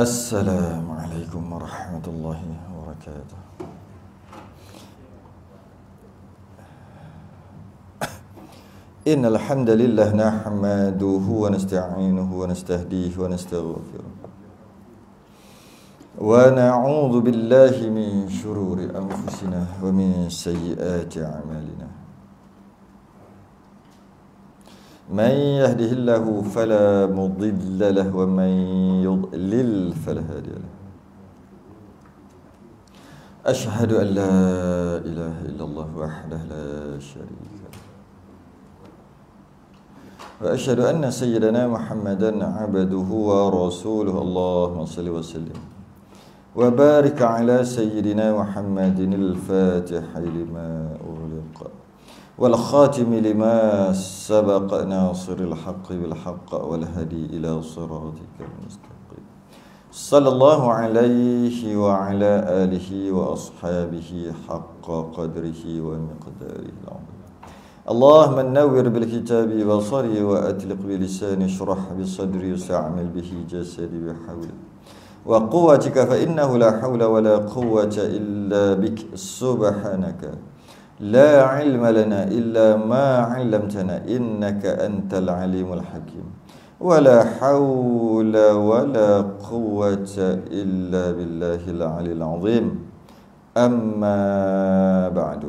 السلام عليكم ورحمة الله وبركاته. إن الحمد لله نحمده ونستعينه ونستهديه ونستغفره. ونعوذ بالله من شرور أنفسنا ومن سيئات أعمالنا. من يهده الله فلا مضل له ومن يضلل فلا هادي له. أشهد أن لا إله إلا الله وحده لا شريك له. وأشهد أن سيدنا محمدا عبده ورسوله. اللهم صل وسلم. وبارك على سيدنا محمد الفاتح لما أغلق. والخاتم لما سبق ناصر الحق بالحق والهدي إلى صراطك المستقيم. صلى الله عليه وعلى آله وأصحابه حق قدره ومقداره العظيم. اللهم نور بالكتاب بصري وأتلق بلساني اشرح بصدري وسعمل به جسدي بحولك. وقوتك فإنه لا حول ولا قوة إلا بك. سبحانك لا علم لنا إلا ما علمتنا إنك أنت العليم الحكيم. ولا حول ولا قوة إلا بالله العلي العظيم. أما بعد.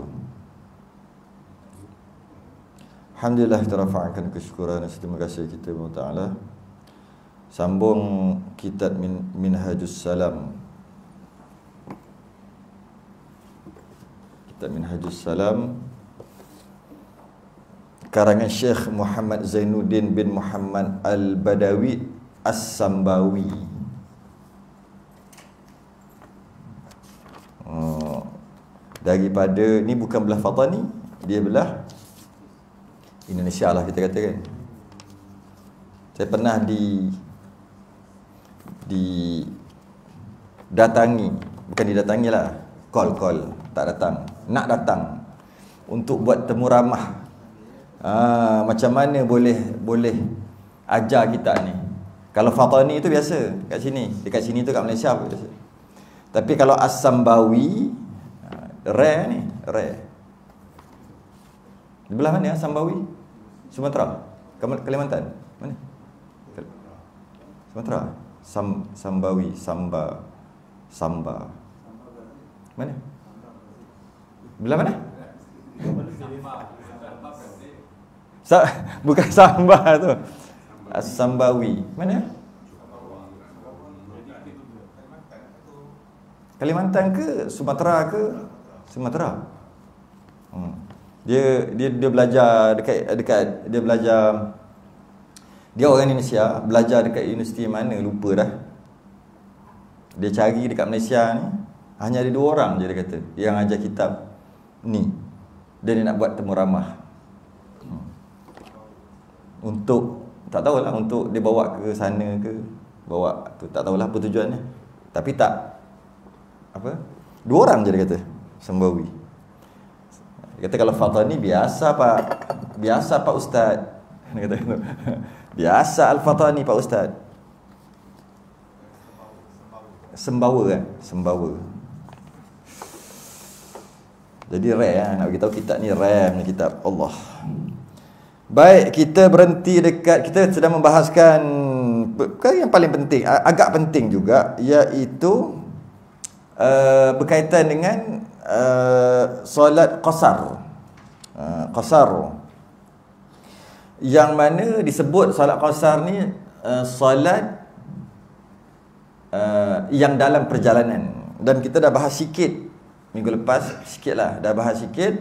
الحمد لله ترفع عنكم كشكرا نستمع كشكرا تعالى سامبون كتاب من منهج السلام Kitab Minhajus Salam. Karangan Syekh Muhammad Zainuddin bin Muhammad Al-Badawi As-Sambawi. Oh, Daripada, ni bukan belah Fatani Dia belah Indonesia lah kita katakan Saya pernah di Di Datangi Bukan didatangi lah Call-call Tak datang. Nak datang. Untuk buat temu ramah. Ha, Macam mana boleh Boleh Ajar kita ni? Kalau Fatani tu biasa Kat sini. Dekat sini tu kat Malaysia biasa. Tapi kalau As-Sambawi Rare ni Rare. Di belah mana Sambawi Sumatera. Kalimantan. Mana? Sumatera. Sam, Sambawi Samba Samba. Mana Belah mana? Sa Bukan Samba tu. Sambawi. Mana? Kalimantan ke Sumatera ke? Sumatera. Hmm. Dia dia dia belajar dekat dekat dia belajar dia orang Indonesia, belajar dekat universiti mana? Lupa dah. Dia cari dekat Malaysia ni. Hanya ada dua orang je dia kata yang ajar kitab ni. Dia nak buat temu ramah. Hmm. Untuk tak tahulah untuk dia bawa ke sana ke bawa tu tak tahulah apa tujuannya. Tapi tak apa? Dua orang je dia kata Sembawi. Dia kata kalau fatwa ni biasa pak biasa pak ustaz. Dia kata. Biasa al-fatwa ni pak ustaz. Sembawa kan? Sembawa. Jadi rare ya, nak beritahu kitab ni rare ni kitab Allah. Baik, kita berhenti dekat kita sedang membahaskan perkara yang paling penting, agak penting juga iaitu uh, berkaitan dengan uh, solat qasar. Uh, qasar. Yang mana disebut solat qasar ni uh, solat uh, yang dalam perjalanan dan kita dah bahas sikit minggu lepas sikitlah dah bahas sikit.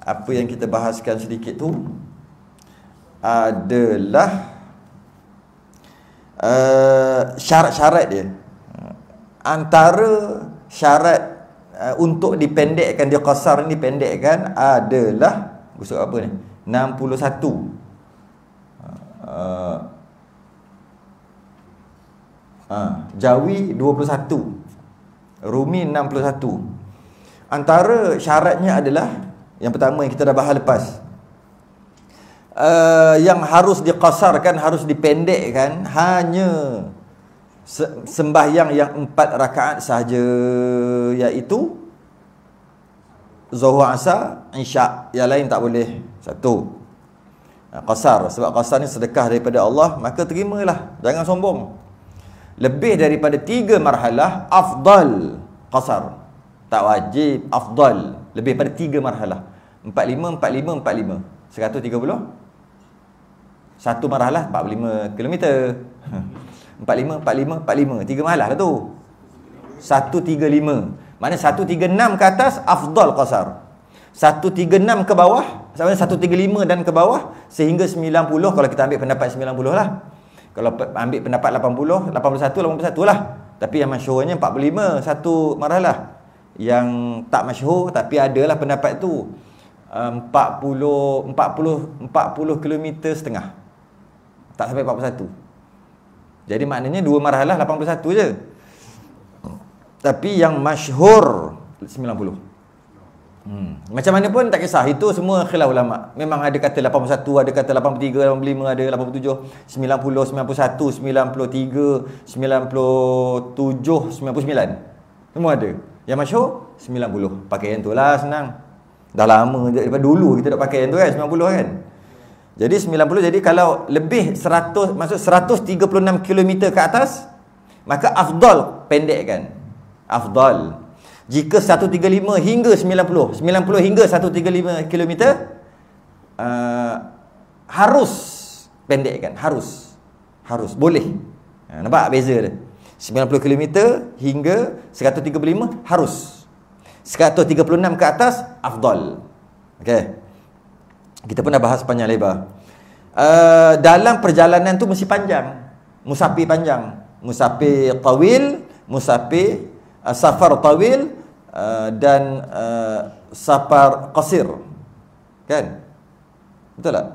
Apa yang kita bahaskan sedikit tu adalah uh, syarat-syarat dia. Antara syarat uh, untuk dipendekkan dia qasar ni dipendekkan adalah gusuk apa ni? 61 uh, uh, Jawi 21 Rumi 61 antara syaratnya adalah yang pertama yang kita dah bahas lepas. Uh, yang harus diqasarkan harus dipendekkan hanya sembahyang yang empat rakaat sahaja iaitu zuhur asar isyak. Yang lain tak boleh. Satu. Qasar. Sebab qasar ni sedekah daripada Allah maka terimalah. Jangan sombong lebih daripada tiga marhalah afdal. Qasar. Tak wajib afdal. Lebih daripada tiga marhalah. 45 45 45 130 satu marhalah 45 km 45 45 45 tiga marhalah lah tu. 135 mana 136 ke atas afdal qasar. 136 ke bawah sama 135 dan ke bawah sehingga 90 kalau kita ambil pendapat 90 lah kalau ambil pendapat 80 81 81 lah. Tapi yang masyhurnya 45 satu marhalah yang tak masyhur tapi adalah pendapat tu 40 40 40 km setengah. Tak sampai 41 jadi maknanya dua marhalah 81 je. Tapi yang masyhur 90 Hmm. Macam mana pun tak kisah. Itu semua khilaf ulama. Memang ada kata 81 Ada kata 83 85 Ada 87 90 91 93 97 99 Semua ada. Yang masyur 90 Pakai yang tu lah senang. Dah lama Daripada dulu kita dah pakai yang tu kan 90 kan? Jadi 90 jadi kalau lebih 100 maksud 136 km ke atas maka afdal pendekkan. Afdal. Jika 135 hingga 90, 90 hingga 135 km uh, harus pendekkan, harus. Harus boleh. Ha, nampak beza dia? 90 km hingga 135 harus. 136 ke atas afdal. Okey. Kita pernah bahas panjang lebar. Uh, dalam perjalanan tu mesti panjang. Musafir panjang. Musafir tawil, musafir uh, safar tawil uh, dan uh, safar qasir. Kan? Betul tak?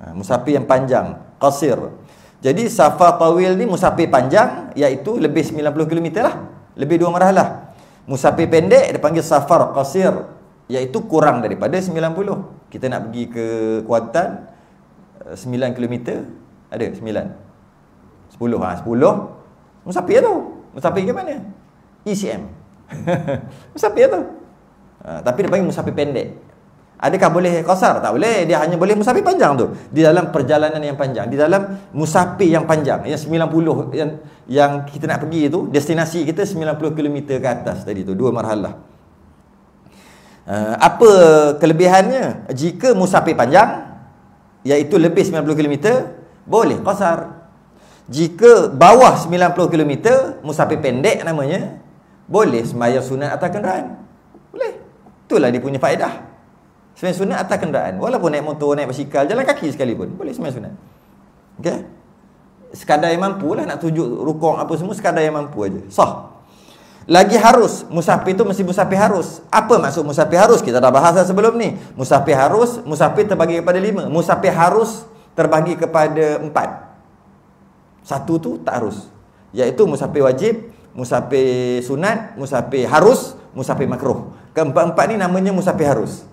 Uh, musafir yang panjang, qasir. Jadi safar tawil ni musafir panjang iaitu lebih 90 km lah. Lebih dua marhalah. Musafir pendek dia panggil safar qasir iaitu kurang daripada 90 kita nak pergi ke Kuantan 9 km ada 9 10 ha 10 musafir tu musafir ke mana ECM musafir tu ha, tapi dia panggil musafir pendek. Adakah boleh kosar? Tak boleh. Dia hanya boleh musafir panjang tu. Di dalam perjalanan yang panjang. Di dalam musafir yang panjang. Yang 90 yang yang kita nak pergi tu destinasi kita 90 km ke atas tadi tu. Dua marhalah. Uh, apa kelebihannya? Jika musafir panjang iaitu lebih 90 km boleh qasar. Jika bawah 90 km musafir pendek namanya boleh sembahyang sunat atas kenderaan. Boleh. Itulah dia punya faedah. Sembahyang sunat atas kenderaan walaupun naik motor, naik basikal, jalan kaki sekalipun boleh sembahyang sunat. Okey. Sekadar yang mampu lah nak tunjuk rukuk apa semua sekadar yang mampu aja. Sah. Lagi harus, musafir itu mesti musafir harus. Apa maksud musafir harus? Kita dah bahas sebelum ni. Musafir harus, musafir terbagi kepada lima. Musafir harus terbagi kepada empat. Satu tu tak harus. Iaitu musafir wajib, musafir sunat, musafir harus, musafir makruh. Keempat-empat ni namanya musafir harus.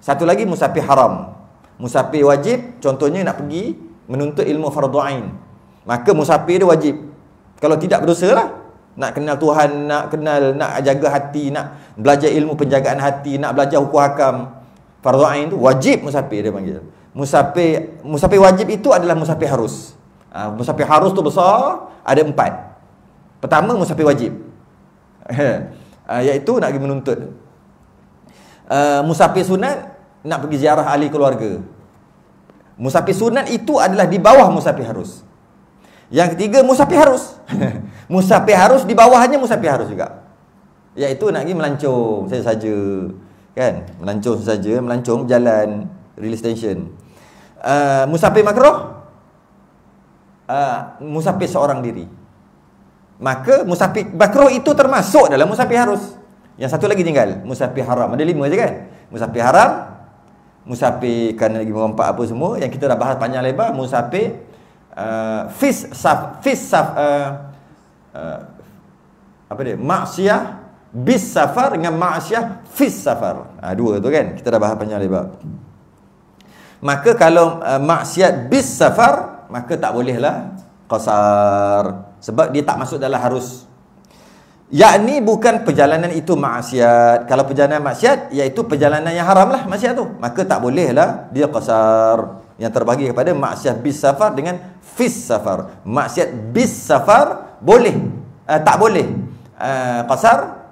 Satu lagi musafir haram. Musafir wajib, contohnya nak pergi menuntut ilmu fardu ain. Maka musafir dia wajib. Kalau tidak berdosa lah, nak kenal Tuhan, nak kenal, nak jaga hati, nak belajar ilmu penjagaan hati, nak belajar hukum hakam. Fardu ain tu wajib musafir dia panggil. Musafir musafir wajib itu adalah musafir harus. Uh, musafir harus tu besar, ada empat. Pertama musafir wajib. uh, iaitu nak pergi menuntut. Uh, musafir sunat nak pergi ziarah ahli keluarga. Musafir sunat itu adalah di bawah musafir harus. Yang ketiga musafir harus. musafir harus di bawahnya musafir harus juga. Iaitu nak pergi melancong saja-saja. Kan? Melancong saja, melancong jalan rail station. Uh, musafir makruh uh, musafir seorang diri. Maka musafir makruh itu termasuk dalam musafir harus. Yang satu lagi tinggal, musafir haram. Ada lima je kan? Musafir haram, musafir kan lagi merompak apa semua yang kita dah bahas panjang lebar, musafir uh, fis saf fis saf uh, uh, apa dia maksiat bis safar dengan maksiat fis safar ha, dua tu kan kita dah bahas panjang lebar Maka kalau uh, maksiat bis safar, maka tak bolehlah qasar. Sebab dia tak masuk dalam harus. Yakni bukan perjalanan itu maksiat. Kalau perjalanan maksiat, iaitu perjalanan yang haram lah maksiat tu. Maka tak bolehlah dia qasar. Yang terbagi kepada maksiat bis safar dengan fis safar. Maksiat bis safar boleh. Uh, tak boleh. Uh, qasar.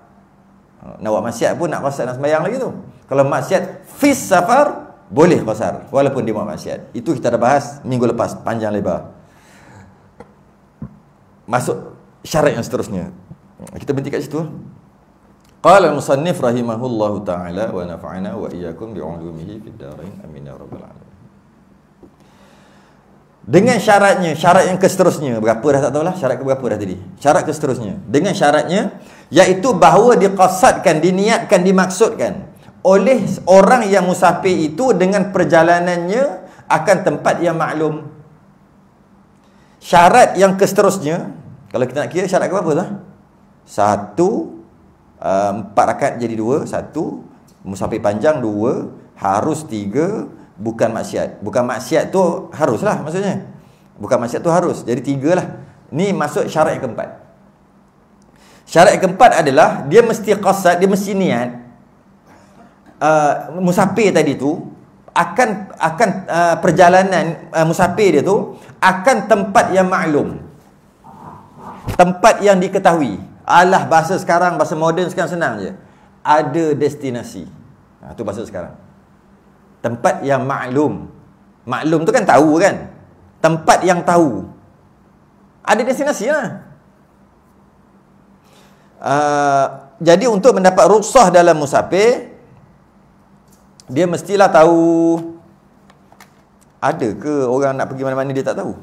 Nak buat maksiat pun nak qasar dan sembahyang lagi tu. Kalau maksiat fis safar, boleh qasar walaupun dia buat maksiat. Itu kita dah bahas minggu lepas panjang lebar. Masuk syarat yang seterusnya. Kita berhenti kat situ. Qala al-musannif rahimahullahu taala wa nafa'ana wa iyyakum bi 'ulumihi fid dharain amin ya rabbal alamin. Dengan syaratnya, syarat yang seterusnya, berapa dah tak tahulah, syarat ke berapa dah tadi. Syarat ke seterusnya. Dengan syaratnya iaitu bahawa diqasadkan, diniatkan, dimaksudkan oleh orang yang musafir itu dengan perjalanannya akan tempat yang maklum. Syarat yang keseterusnya, kalau kita nak kira syarat ke apa tu? Satu, uh, empat rakaat jadi dua, satu, musafir panjang dua, harus tiga, bukan maksiat. Bukan maksiat tu haruslah maksudnya. Bukan maksiat tu harus. Jadi tiga lah. Ni masuk syarat yang keempat. Syarat yang keempat adalah dia mesti qasad, dia mesti niat uh, musafir tadi tu akan akan uh, perjalanan uh, musafir dia tu akan tempat yang maklum. Tempat yang diketahui. Alah bahasa sekarang bahasa moden sekarang senang je. Ada destinasi. Ha tu bahasa sekarang. Tempat yang maklum. Maklum tu kan tahu kan? Tempat yang tahu. Ada destinasi lah. Uh, jadi untuk mendapat rukhsah dalam musafir dia mestilah tahu ada ke orang nak pergi mana-mana dia tak tahu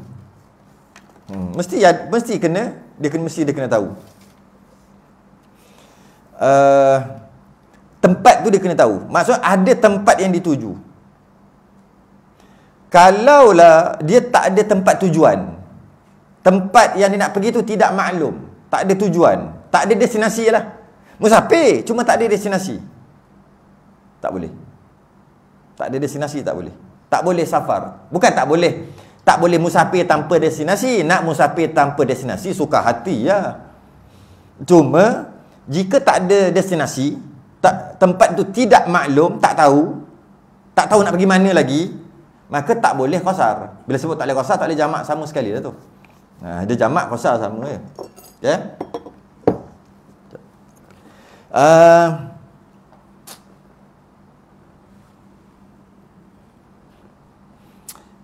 hmm. mesti ya, mesti kena dia kena mesti dia kena tahu uh, tempat tu dia kena tahu maksud ada tempat yang dituju kalaulah dia tak ada tempat tujuan tempat yang dia nak pergi tu tidak maklum tak ada tujuan tak ada destinasi lah musafir cuma tak ada destinasi tak boleh tak ada destinasi tak boleh. Tak boleh safar. Bukan tak boleh. Tak boleh musafir tanpa destinasi. Nak musafir tanpa destinasi suka hati ya. Cuma jika tak ada destinasi, tak, tempat itu tidak maklum, tak tahu, tak tahu nak pergi mana lagi, maka tak boleh qasar. Bila sebut tak boleh qasar, tak boleh jamak sama sekali dah tu. Nah, dia jamak qasar sama ya. Ya. Yeah? Uh,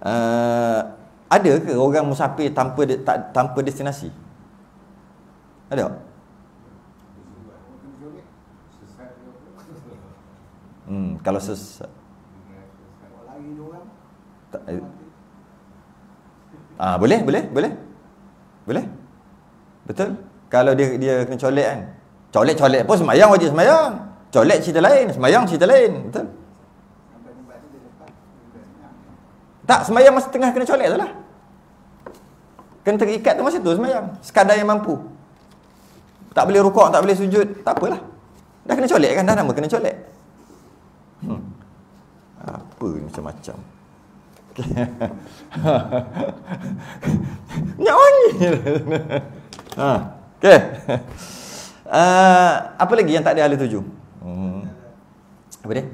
uh, ada ke orang musafir tanpa de, tak, tanpa destinasi? Ada? Hmm, kalau. Eh. Ah, boleh, boleh, boleh. Boleh? Betul? Kalau dia dia kena colek kan. Colek-colek pun semayang wajib semayang. Colek cerita lain, semayang cerita lain. Betul? Tak, semayang masa tengah kena colek tu lah. Kena terikat tu masa tu semayang. Sekadar yang mampu. Tak boleh rukuk, tak boleh sujud. Tak apalah. Dah kena colek kan? Dah nama kena colek. Hmm. Apa ni macam-macam. Nyak wangi. ha. Okay. Uh, apa lagi yang tak ada ahli tuju? Hmm. Apa dia?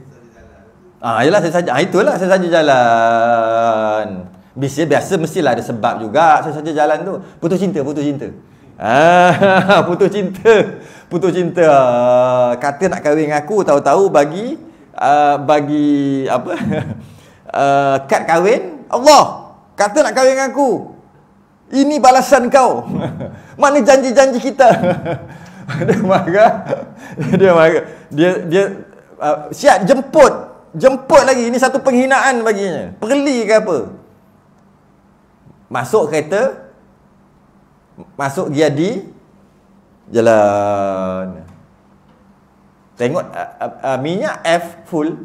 Ah, yalah saya saja. Ah, itulah saya saja jalan. Biasa biasa mestilah ada sebab juga saya saja jalan tu. Putus cinta, putus cinta. Ah, putus cinta. Putus cinta. Ah, kata nak kahwin dengan aku tahu-tahu bagi uh, bagi apa? uh, kad kahwin. Allah, kata nak kahwin dengan aku. Ini balasan kau. Mana janji-janji kita? dia marah. dia marah. Dia dia uh, siap jemput Jemput lagi. Ini satu penghinaan baginya. Perli ke apa? Masuk kereta. Masuk giadi. Jalan. Tengok uh, uh, uh, minyak F full.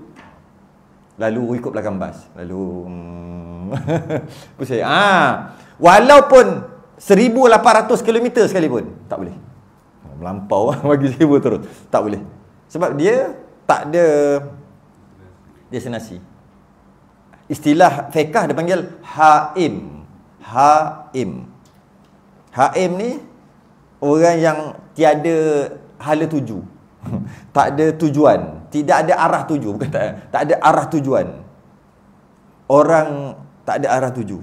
Lalu ikut belakang bas. Lalu... Hmm, pusing. Ah, walaupun 1800 km sekalipun. Tak boleh. Melampau bagi seribu terus. Tak boleh. Sebab dia tak ada destinasi. istilah fiqah dia panggil haim. Haim. Haim ni orang yang tiada hala tuju. tak ada tujuan, tidak ada arah tuju, bukan tak, tak ada arah tujuan. Orang tak ada arah tuju.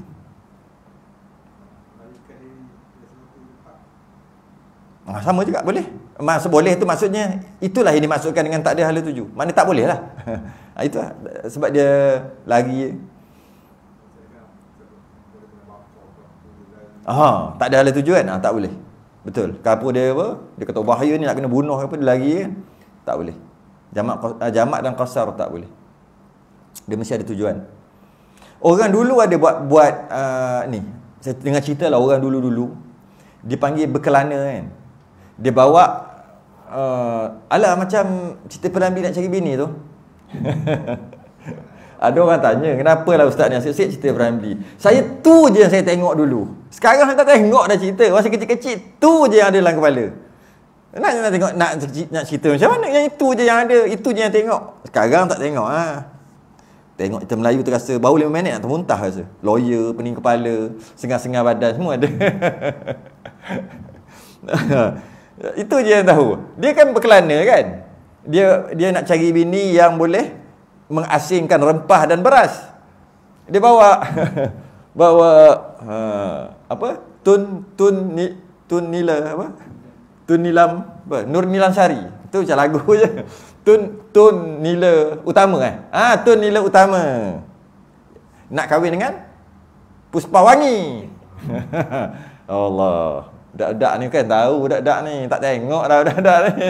Ah, sama juga boleh. Masa boleh tu maksudnya itulah yang dimaksudkan dengan tak ada hala tuju. Mana tak boleh lah. Ah, itu lah. sebab dia lari. Ah, tak ada hala tuju kan? Ah, tak boleh. Betul. Kalau dia apa? Dia kata bahaya ni nak kena bunuh apa dia lari kan? Tak boleh. Jamak uh, jamak dan qasar tak boleh. Dia mesti ada tujuan. Orang dulu ada buat buat uh, ni. Saya dengar cerita lah orang dulu-dulu dipanggil berkelana kan dia bawa uh, ala macam cerita pelambi nak cari bini tu ada orang tanya kenapa lah ustaz ni asyik-asyik cerita pelambi saya tu je yang saya tengok dulu sekarang saya tak tengok dah cerita masa kecil-kecil tu je yang ada dalam kepala nak, nak tengok nak, nak cerita macam mana yang itu je yang ada itu je yang tengok sekarang tak tengok ha. Tengok cerita Melayu terasa baru 5 minit nak termuntah rasa. Lawyer, pening kepala, sengah-sengah badan semua ada. Itu je yang tahu. Dia kan berkelana kan? Dia dia nak cari bini yang boleh mengasingkan rempah dan beras. Dia bawa bawa ha, apa? Tun tun ni tun nila apa? Tun nilam apa? Nur Nilam Sari. Itu macam lagu je. Tun tun nila utama eh. Ah tun nila utama. Nak kahwin dengan Puspawangi. Allah. Dak-dak ni kan tahu dak-dak ni. Tak tengok dah dak-dak ni.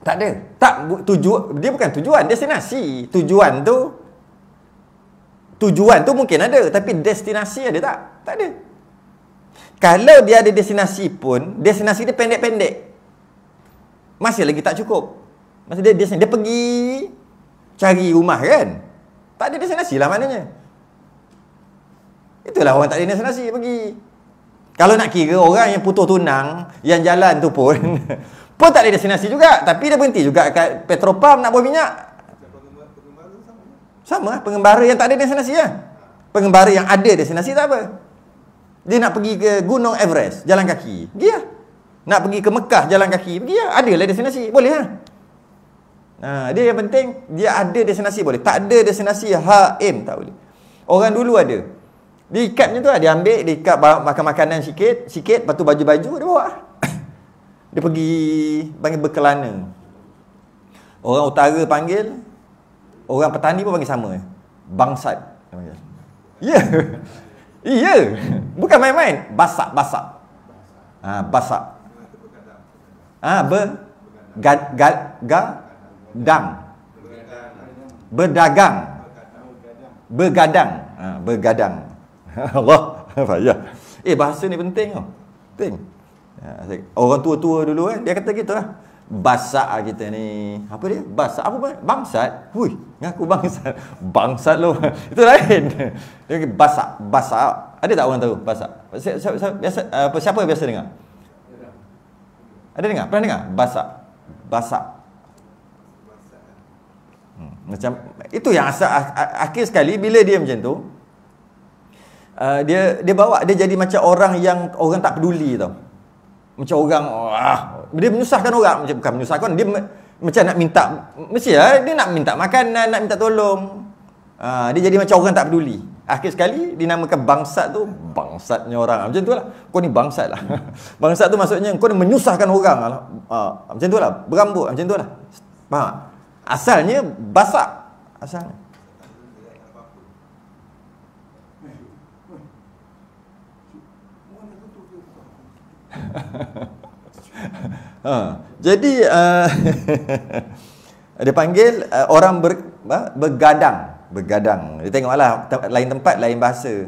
Tak ada. Tak tuju dia bukan tujuan, destinasi. Tujuan tu tujuan tu mungkin ada, tapi destinasi ada tak? Tak ada. Kalau dia ada destinasi pun, destinasi dia pendek-pendek. Masih lagi tak cukup. Masih dia destinasi dia pergi cari rumah kan? Tak ada destinasi lah maknanya. Itulah orang tak ada destinasi pergi. Kalau nak kira orang yang putus tunang, yang jalan tu pun pun tak ada destinasi juga, tapi dia berhenti juga kat Petropam nak buang minyak. Sama lah, pengembara yang tak ada destinasi lah. Pengembara yang ada destinasi tak apa. Dia nak pergi ke Gunung Everest, jalan kaki. Pergi lah. Nak pergi ke Mekah, jalan kaki. Pergi lah. Adalah destinasi. Boleh lah. Nah, dia yang penting, dia ada destinasi boleh. Tak ada destinasi, ha, aim, tak boleh. Orang dulu ada. Dia ikat macam tu lah. Dia ambil, dia ikat makan makanan sikit, sikit, lepas tu baju-baju dia bawa. dia pergi panggil berkelana. Orang utara panggil, orang petani pun panggil sama. Bangsat. Ya. Yeah. Iya. Bukan main-main. Basak, basak. Ha, basak. Ha, ber gad, gad, ga, dang. Berdagang. Bergadang. Ha, bergadang. Allah payah. Eh bahasa ni penting tau. Penting. Ya, orang tua-tua dulu kan dia kata gitu lah. Basak kita ni. Apa dia? Basak apa bang? Bangsat. Hui, ngaku bangsat. Bangsat lo. Itu lain. Dia basak, basak. Ada tak orang tahu basak? Siapa, siapa, biasa apa siapa biasa dengar? Ada dengar? Pernah dengar? Basak. Basak. Hmm, macam itu yang asal akhir sekali bila dia macam tu uh, dia dia bawa dia jadi macam orang yang orang tak peduli tau. Macam orang ah dia menyusahkan orang macam bukan menyusahkan dia macam nak minta mesti lah, dia nak minta makanan, nak minta tolong. Uh, dia jadi macam orang tak peduli. Akhir sekali dinamakan bangsat tu bangsatnya orang. Macam tu lah. Kau ni bangsat lah. bangsat tu maksudnya kau ni menyusahkan orang. Uh, macam tu lah. Berambut macam tu lah. Faham? Asalnya basak. Asalnya. ha, jadi uh, dia panggil uh, orang ber, uh, bergadang, bergadang. Dia tengoklah te- lain tempat lain bahasa.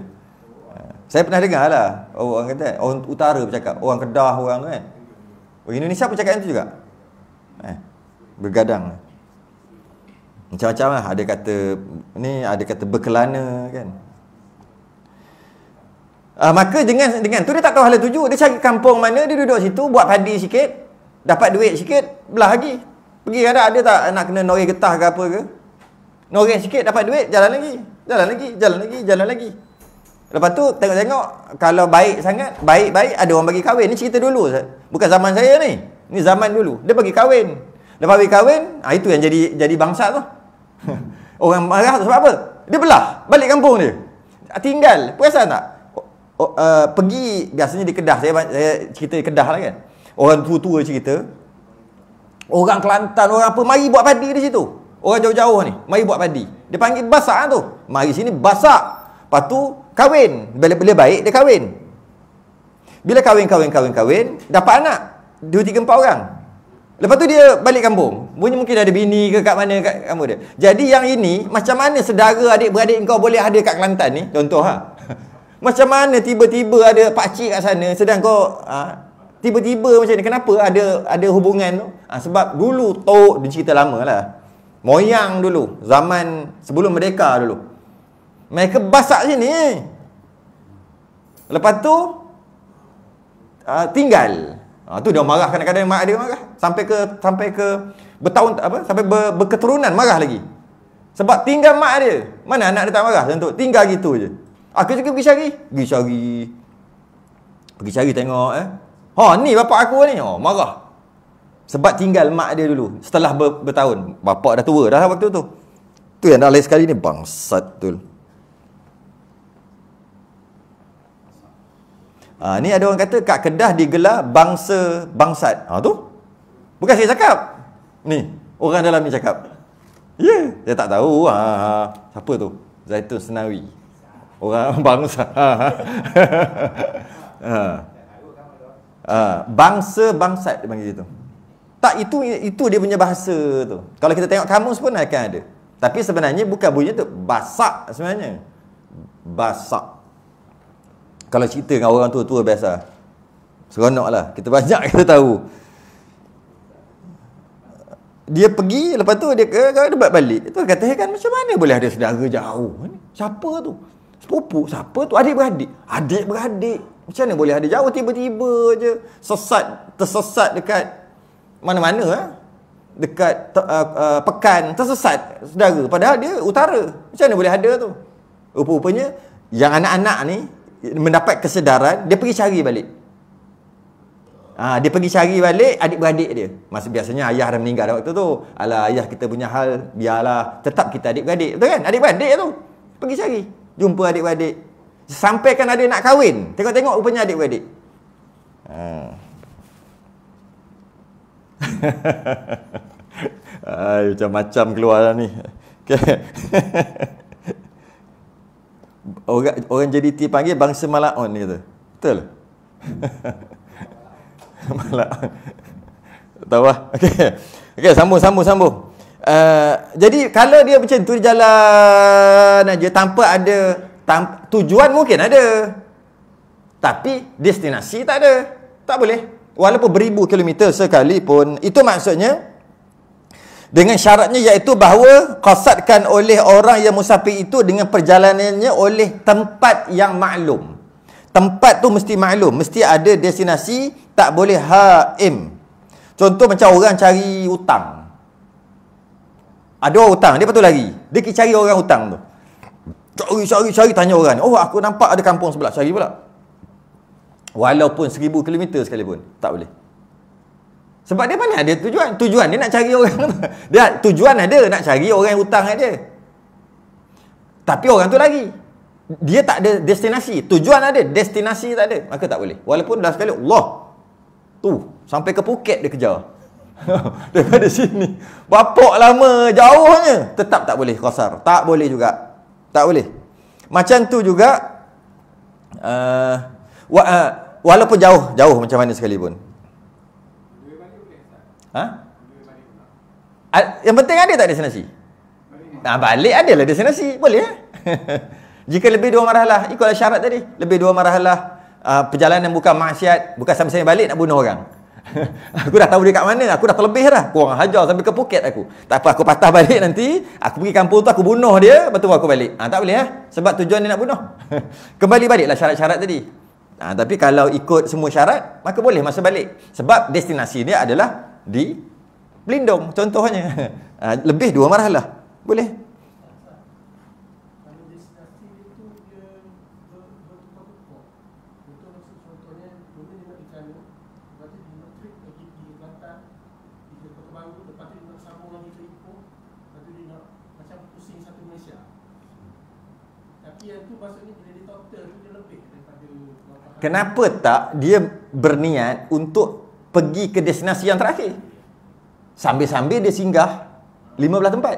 Uh, saya pernah dengar lah oh, orang kata orang utara bercakap, orang Kedah orang kan. Orang Indonesia pun cakap itu juga. Eh, bergadang. Macam-macam lah. Ada kata ni ada kata berkelana kan. Uh, maka dengan dengan tu dia tak tahu hala tuju. Dia cari kampung mana, dia duduk situ, buat padi sikit, dapat duit sikit, belah lagi. Pergi ada ada tak nak kena nori getah ke apa ke? Noreng sikit dapat duit, jalan lagi. Jalan lagi, jalan lagi, jalan lagi. Lepas tu tengok-tengok kalau baik sangat, baik-baik ada orang bagi kahwin. Ni cerita dulu. Bukan zaman saya ni. Ni zaman dulu. Dia bagi kahwin. Lepas bagi kahwin, ah itu yang jadi jadi bangsa tu. orang marah tu sebab apa? Dia belah balik kampung dia. Tinggal. Perasan tak? Oh, uh, pergi biasanya di Kedah saya, saya cerita di Kedah lah kan. Orang tua-tua cerita. Orang Kelantan, orang apa mari buat padi di situ. Orang jauh-jauh ni, mari buat padi. Dia panggil basak tu. Mari sini basak. Lepas tu kahwin. Bila, bila baik dia kahwin. Bila kahwin, kahwin, kahwin, kahwin, dapat anak. Dua, tiga, empat orang. Lepas tu dia balik kampung. Mungkin mungkin ada bini ke kat mana kat kampung dia. Jadi yang ini, macam mana sedara adik-beradik kau boleh ada kat Kelantan ni? Contoh ha. Macam mana tiba-tiba ada pakcik kat sana sedang kau ha, tiba-tiba macam ni. Kenapa ada ada hubungan tu? Ha, sebab dulu tok dia cerita lama lah. Moyang dulu. Zaman sebelum merdeka dulu. Mereka basak sini. Lepas tu uh, tinggal. Uh, tu dia marah kadang-kadang mak dia marah sampai ke sampai ke bertahun apa sampai ber, berketurunan marah lagi. Sebab tinggal mak dia. Mana anak dia tak marah tentu. Tinggal gitu je. Aku juga pergi cari. Pergi cari. Pergi cari tengok eh. Ha ni bapak aku ni. Oh marah. Sebab tinggal mak dia dulu setelah ber, bertahun. Bapak dah tua dah waktu tu. Tu yang dah lain sekali ni bangsat tu. Ha, ni ada orang kata kat Kedah digelar bangsa bangsat. Ha tu. Bukan saya cakap. Ni, orang dalam ni cakap. Ya, yeah. saya tak tahu. Ha, ha. Siapa tu? Zaitun Senawi. Orang bangsa. Ha. ha. ha. Bangsa bangsat dia panggil itu. Tak itu itu dia punya bahasa tu. Kalau kita tengok kamus pun akan ada. Tapi sebenarnya bukan bunyi tu basak sebenarnya. Basak. Kalau cerita dengan orang tua-tua biasa. Seronok lah. Kita banyak kita tahu. Dia pergi, lepas tu dia dia balik. Itu kata, kan macam mana boleh ada saudara jauh? Siapa tu? Sepupu, siapa tu? Adik-beradik. Adik-beradik. Macam mana boleh ada jauh tiba-tiba je. Sesat, tersesat dekat mana-mana. Ha? Dekat uh, uh, pekan, tersesat saudara. Padahal dia utara. Macam mana boleh ada tu? Rupa-rupanya, yang anak-anak ni, mendapat kesedaran, dia pergi cari balik. Ha, dia pergi cari balik adik-beradik dia. Masa biasanya ayah dah meninggal waktu tu. Alah ayah kita punya hal, biarlah tetap kita adik-beradik. Betul kan? Adik-beradik tu. Pergi cari. Jumpa adik-beradik. Sampai kan ada nak kahwin. Tengok-tengok rupanya adik-beradik. Ha. Ay, macam-macam keluar lah ni. Okay. orang orang JDT panggil bangsa Malaon ni kata. Betul? Malaon. Tahu ah. Okey. Okey, sambung sambung sambung. Uh, jadi kalau dia macam tu jalan aja tanpa ada tanpa, tujuan mungkin ada. Tapi destinasi tak ada. Tak boleh. Walaupun beribu kilometer sekalipun, itu maksudnya dengan syaratnya iaitu bahawa qasadkan oleh orang yang musafir itu dengan perjalanannya oleh tempat yang maklum. Tempat tu mesti maklum, mesti ada destinasi, tak boleh haim. Contoh macam orang cari hutang. Ada orang hutang, dia betul lagi. Dia pergi cari orang hutang tu. Cari, cari, cari, tanya orang. Oh, aku nampak ada kampung sebelah. Cari pula. Walaupun seribu kilometer sekalipun. Tak boleh. Sebab dia mana ada tujuan? Tujuan dia nak cari orang Dia tujuan ada nak cari orang hutang dia. Tapi orang tu lagi. Dia tak ada destinasi. Tujuan ada, destinasi tak ada. Maka tak boleh. Walaupun dah sekali Allah. Tu, sampai ke Phuket dia kejar. Daripada sini. Bapak lama jauhnya. Tetap tak boleh kosar. Tak boleh juga. Tak boleh. Macam tu juga uh, wa, uh, walaupun jauh, jauh macam mana sekalipun. Ha? Yang penting ada tak destinasi? Nah, balik ada lah destinasi. Boleh eh? Jika lebih dua marhalah, ikutlah syarat tadi. Lebih dua marhalah uh, perjalanan bukan maksiat, bukan sampai-sampai balik nak bunuh orang. aku dah tahu dia kat mana, aku dah terlebih dah. Aku orang hajar sampai ke Phuket aku. Tak apa, aku patah balik nanti, aku pergi kampung tu, aku bunuh dia, lepas tu aku balik. Ha, tak boleh eh? Sebab tujuan dia nak bunuh. Kembali baliklah syarat-syarat tadi. Ha, tapi kalau ikut semua syarat, maka boleh masa balik. Sebab destinasi dia adalah di pelindung contohnya ha, lebih dua marhalah boleh Kenapa tak dia berniat untuk pergi ke destinasi yang terakhir? Sambil-sambil dia singgah 15 tempat.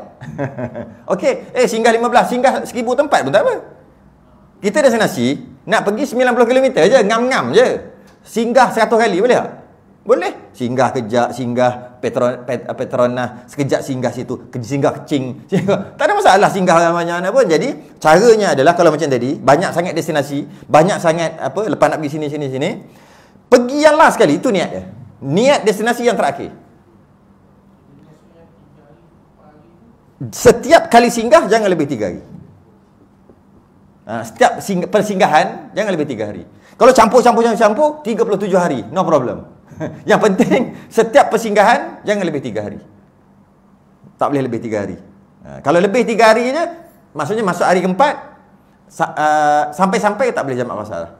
Okey, eh singgah 15, singgah 1000 tempat pun tak apa. Kita destinasi nak pergi 90 km je, ngam-ngam je. Singgah 100 kali boleh tak? Boleh. Singgah kejap, singgah Petron, Pet, Petronas, sekejap singgah situ, singgah kecing. Singgah. Tak ada masalah singgah banyak mana pun. Jadi, caranya adalah kalau macam tadi, banyak sangat destinasi, banyak sangat apa lepas nak pergi sini sini sini. Pergi yang last sekali itu niat dia. Niat destinasi yang terakhir. Setiap kali singgah jangan lebih tiga hari. Ha, setiap sing- persinggahan jangan lebih tiga hari. Kalau campur-campur campur campur 37 hari, no problem. Yang penting setiap persinggahan jangan lebih tiga hari. Tak boleh lebih tiga hari. Ha, kalau lebih tiga hari je, maksudnya masuk hari keempat, uh, sampai-sampai tak boleh jamak masalah.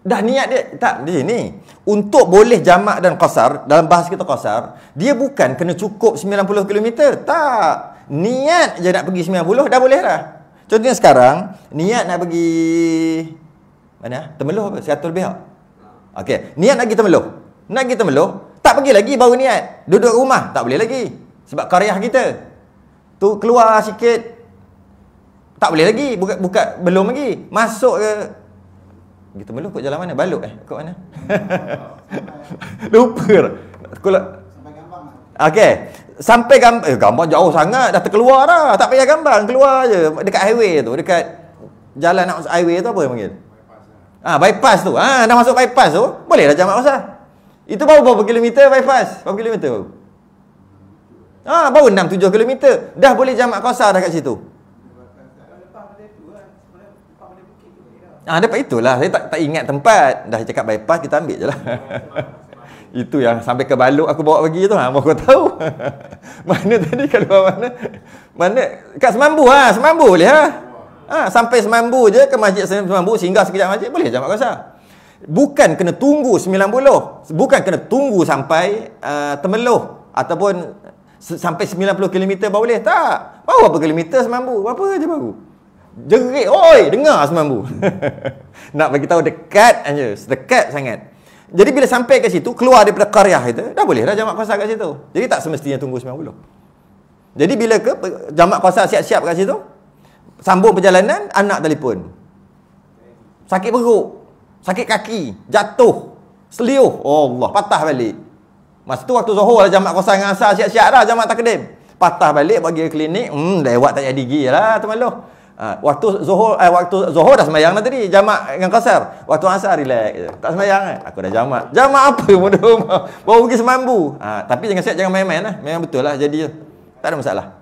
Dah niat dia tak di sini. Untuk boleh jamak dan qasar dalam bahasa kita qasar, dia bukan kena cukup 90 km. Tak. Niat je nak pergi 90 dah boleh dah. Contohnya sekarang, niat nak pergi mana? Temeloh apa? 100 lebih tak? Okey, niat nak pergi Temeloh. Nak pergi Temeloh, tak pergi lagi baru niat. Duduk rumah tak boleh lagi. Sebab karyah kita. Tu keluar sikit tak boleh lagi. Buka buka belum lagi. Masuk ke Gitu meluk kot jalan mana? Baluk eh? Kot mana? Lupa. Kalau Okey. Sampai gambar eh, gambar jauh sangat dah terkeluar dah. Tak payah gambar, keluar je dekat highway tu, dekat jalan nak highway tu apa yang panggil? Ah, bypass tu. Ah, dah masuk bypass tu, boleh dah jamak masa. Itu baru berapa kilometer bypass? Berapa kilometer baru? Ah, baru 6 7 kilometer. Dah boleh jamak qasar dah kat situ. Ah, dapat itulah. Saya tak tak ingat tempat. Dah cakap bypass kita ambil je lah. Itu yang sampai ke baluk aku bawa pergi tu. Ha, aku tahu. mana tadi kalau mana? Mana? Kat Semambu ha. Semambu boleh ha. Ha, sampai Semambu je ke masjid Semambu singgah sekejap masjid boleh jamak kuasa. Bukan kena tunggu 90. Bukan kena tunggu sampai uh, Temeloh ataupun sampai 90 km baru boleh. Tak. Baru berapa kilometer Semambu? Berapa je baru? Jerit, oi, dengar semambu. Nak bagi tahu dekat aja, dekat sangat. Jadi bila sampai ke situ, keluar daripada qaryah itu, dah boleh dah jamak qasar kat situ. Jadi tak semestinya tunggu 90. Jadi bila ke jamak qasar siap-siap kat situ, sambung perjalanan, anak telefon. Sakit perut, sakit kaki, jatuh, seliuh. Oh Allah, patah balik. Masa tu waktu Zuhur lah jamak qasar dengan asar siap-siap dah jamak takdim. Patah balik bagi klinik, hmm lewat tak jadi gigi lah tu malu. Ha, waktu Zuhur eh, waktu Zuhur dah sembahyang dah tadi, jamak dengan qasar. Waktu asar relax je. Tak sembahyang eh. Aku dah jamak. Jamak apa rumah. Baru pergi semambu. Ha, tapi jangan siap jangan main-main lah. Memang betul lah jadi tak ada masalah.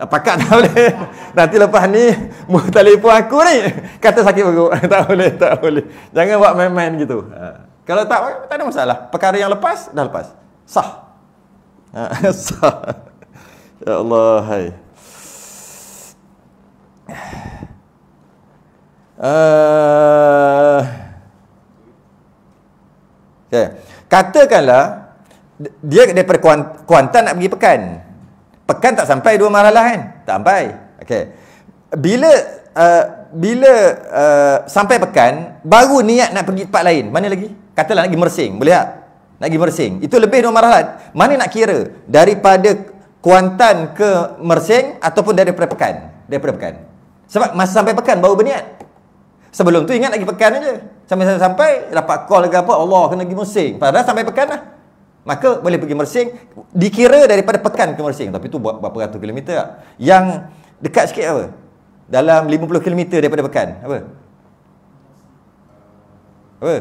Ha, pakat tak boleh. Nanti lepas ni mu telefon aku ni kata sakit perut. tak boleh, tak boleh. Jangan buat main-main gitu. Ha. Kalau tak tak ada masalah. Perkara yang lepas dah lepas. Sah. Ha, sah. Ya Allah, hai. Uh, okay. Katakanlah dia daripada Kuantan nak pergi Pekan. Pekan tak sampai dua marhalah kan? Tak sampai. Okey. Bila uh, bila uh, sampai Pekan, baru niat nak pergi tempat lain. Mana lagi? Katalah nak pergi Mersing, boleh tak? Nak pergi Mersing. Itu lebih dua marhalah. Mana nak kira? Daripada Kuantan ke Mersing ataupun daripada Pekan? Daripada Pekan. Sebab masa sampai Pekan baru berniat. Sebelum tu ingat lagi Pekan aja. Sampai sampai dapat call lagi apa Allah kena pergi Mersing. Padahal sampai Pekan lah. Maka boleh pergi Mersing dikira daripada Pekan ke Mersing. Tapi tu berapa ratus kilometer lah. Yang dekat sikit apa? Dalam 50 kilometer daripada Pekan. Apa? Apa?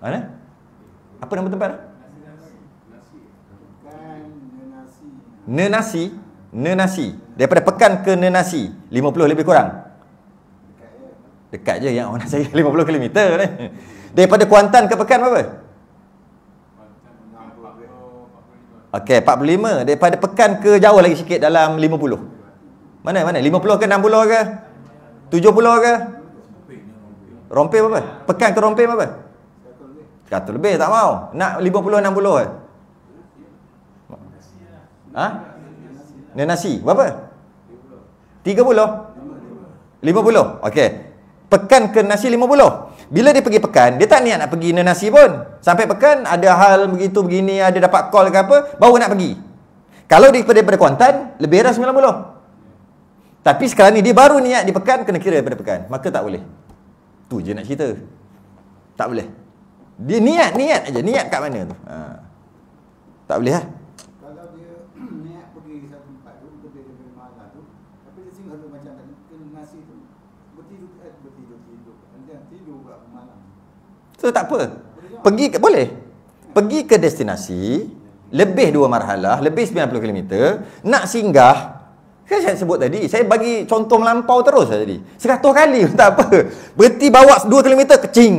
Mana? Apa nama tempat? Nenasi. Nenasi. Daripada Pekan ke Nenasi. 50 lebih kurang. Dekat je yang orang cari 50 km ni. Daripada Kuantan ke Pekan berapa? Okey, 45. Daripada Pekan ke jauh lagi sikit dalam 50. Mana mana? 50 ke 60 ke? 70 ke? Rompe berapa? Pekan ke Rompe berapa? 100 lebih tak mau. Nak 50 60 ke? Ha? Naik nasi. Berapa? 30. 50. Okey. Pekan ke nasi 50. Bila dia pergi pekan, dia tak niat nak pergi naik nasi pun. Sampai pekan ada hal begitu begini, ada dapat call ke apa, baru nak pergi. Kalau dia daripada Kuantan, lebih dah 90. Tapi sekarang ni dia baru niat di pekan kena kira daripada pekan. Maka tak boleh. Tu je nak cerita. Tak boleh. Dia niat, niat aja, niat kat mana tu. Ha. Tak boleh lah. Kalau dia niat pergi satu tempat tu, lebih lebih malam tu, tapi dia singgah tu macam tadi, kena nasi tu, bertidur, eh, bertidur, tidur. Dan tidur kat malam. So tak apa. Pergi ke, boleh. Pergi ke destinasi lebih dua marhalah, lebih 90 km, nak singgah Kan saya sebut tadi, saya bagi contoh melampau terus saya tadi. 100 kali tak apa. Berhenti bawa 2 km kecing.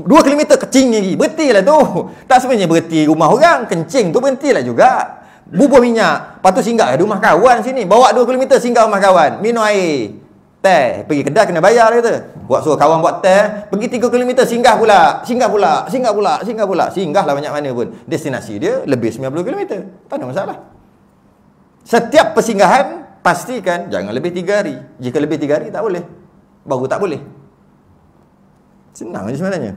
2 km kecing lagi. Berhentilah tu. Tak sebenarnya berhenti rumah orang, kencing tu berhentilah juga. Bubur minyak. Tu singgah di rumah kawan sini. Bawa 2 km singgah rumah kawan. Minum air. Teh. Pergi kedai kena bayar kata. Buat suruh kawan buat teh. Pergi 3 km singgah pula. Singgah pula. Singgah pula. Singgah pula. Singgah lah banyak mana pun. Destinasi dia lebih 90 km. Tak ada masalah. Setiap persinggahan pastikan jangan lebih 3 hari. Jika lebih 3 hari tak boleh. Baru tak boleh. Senang je sebenarnya.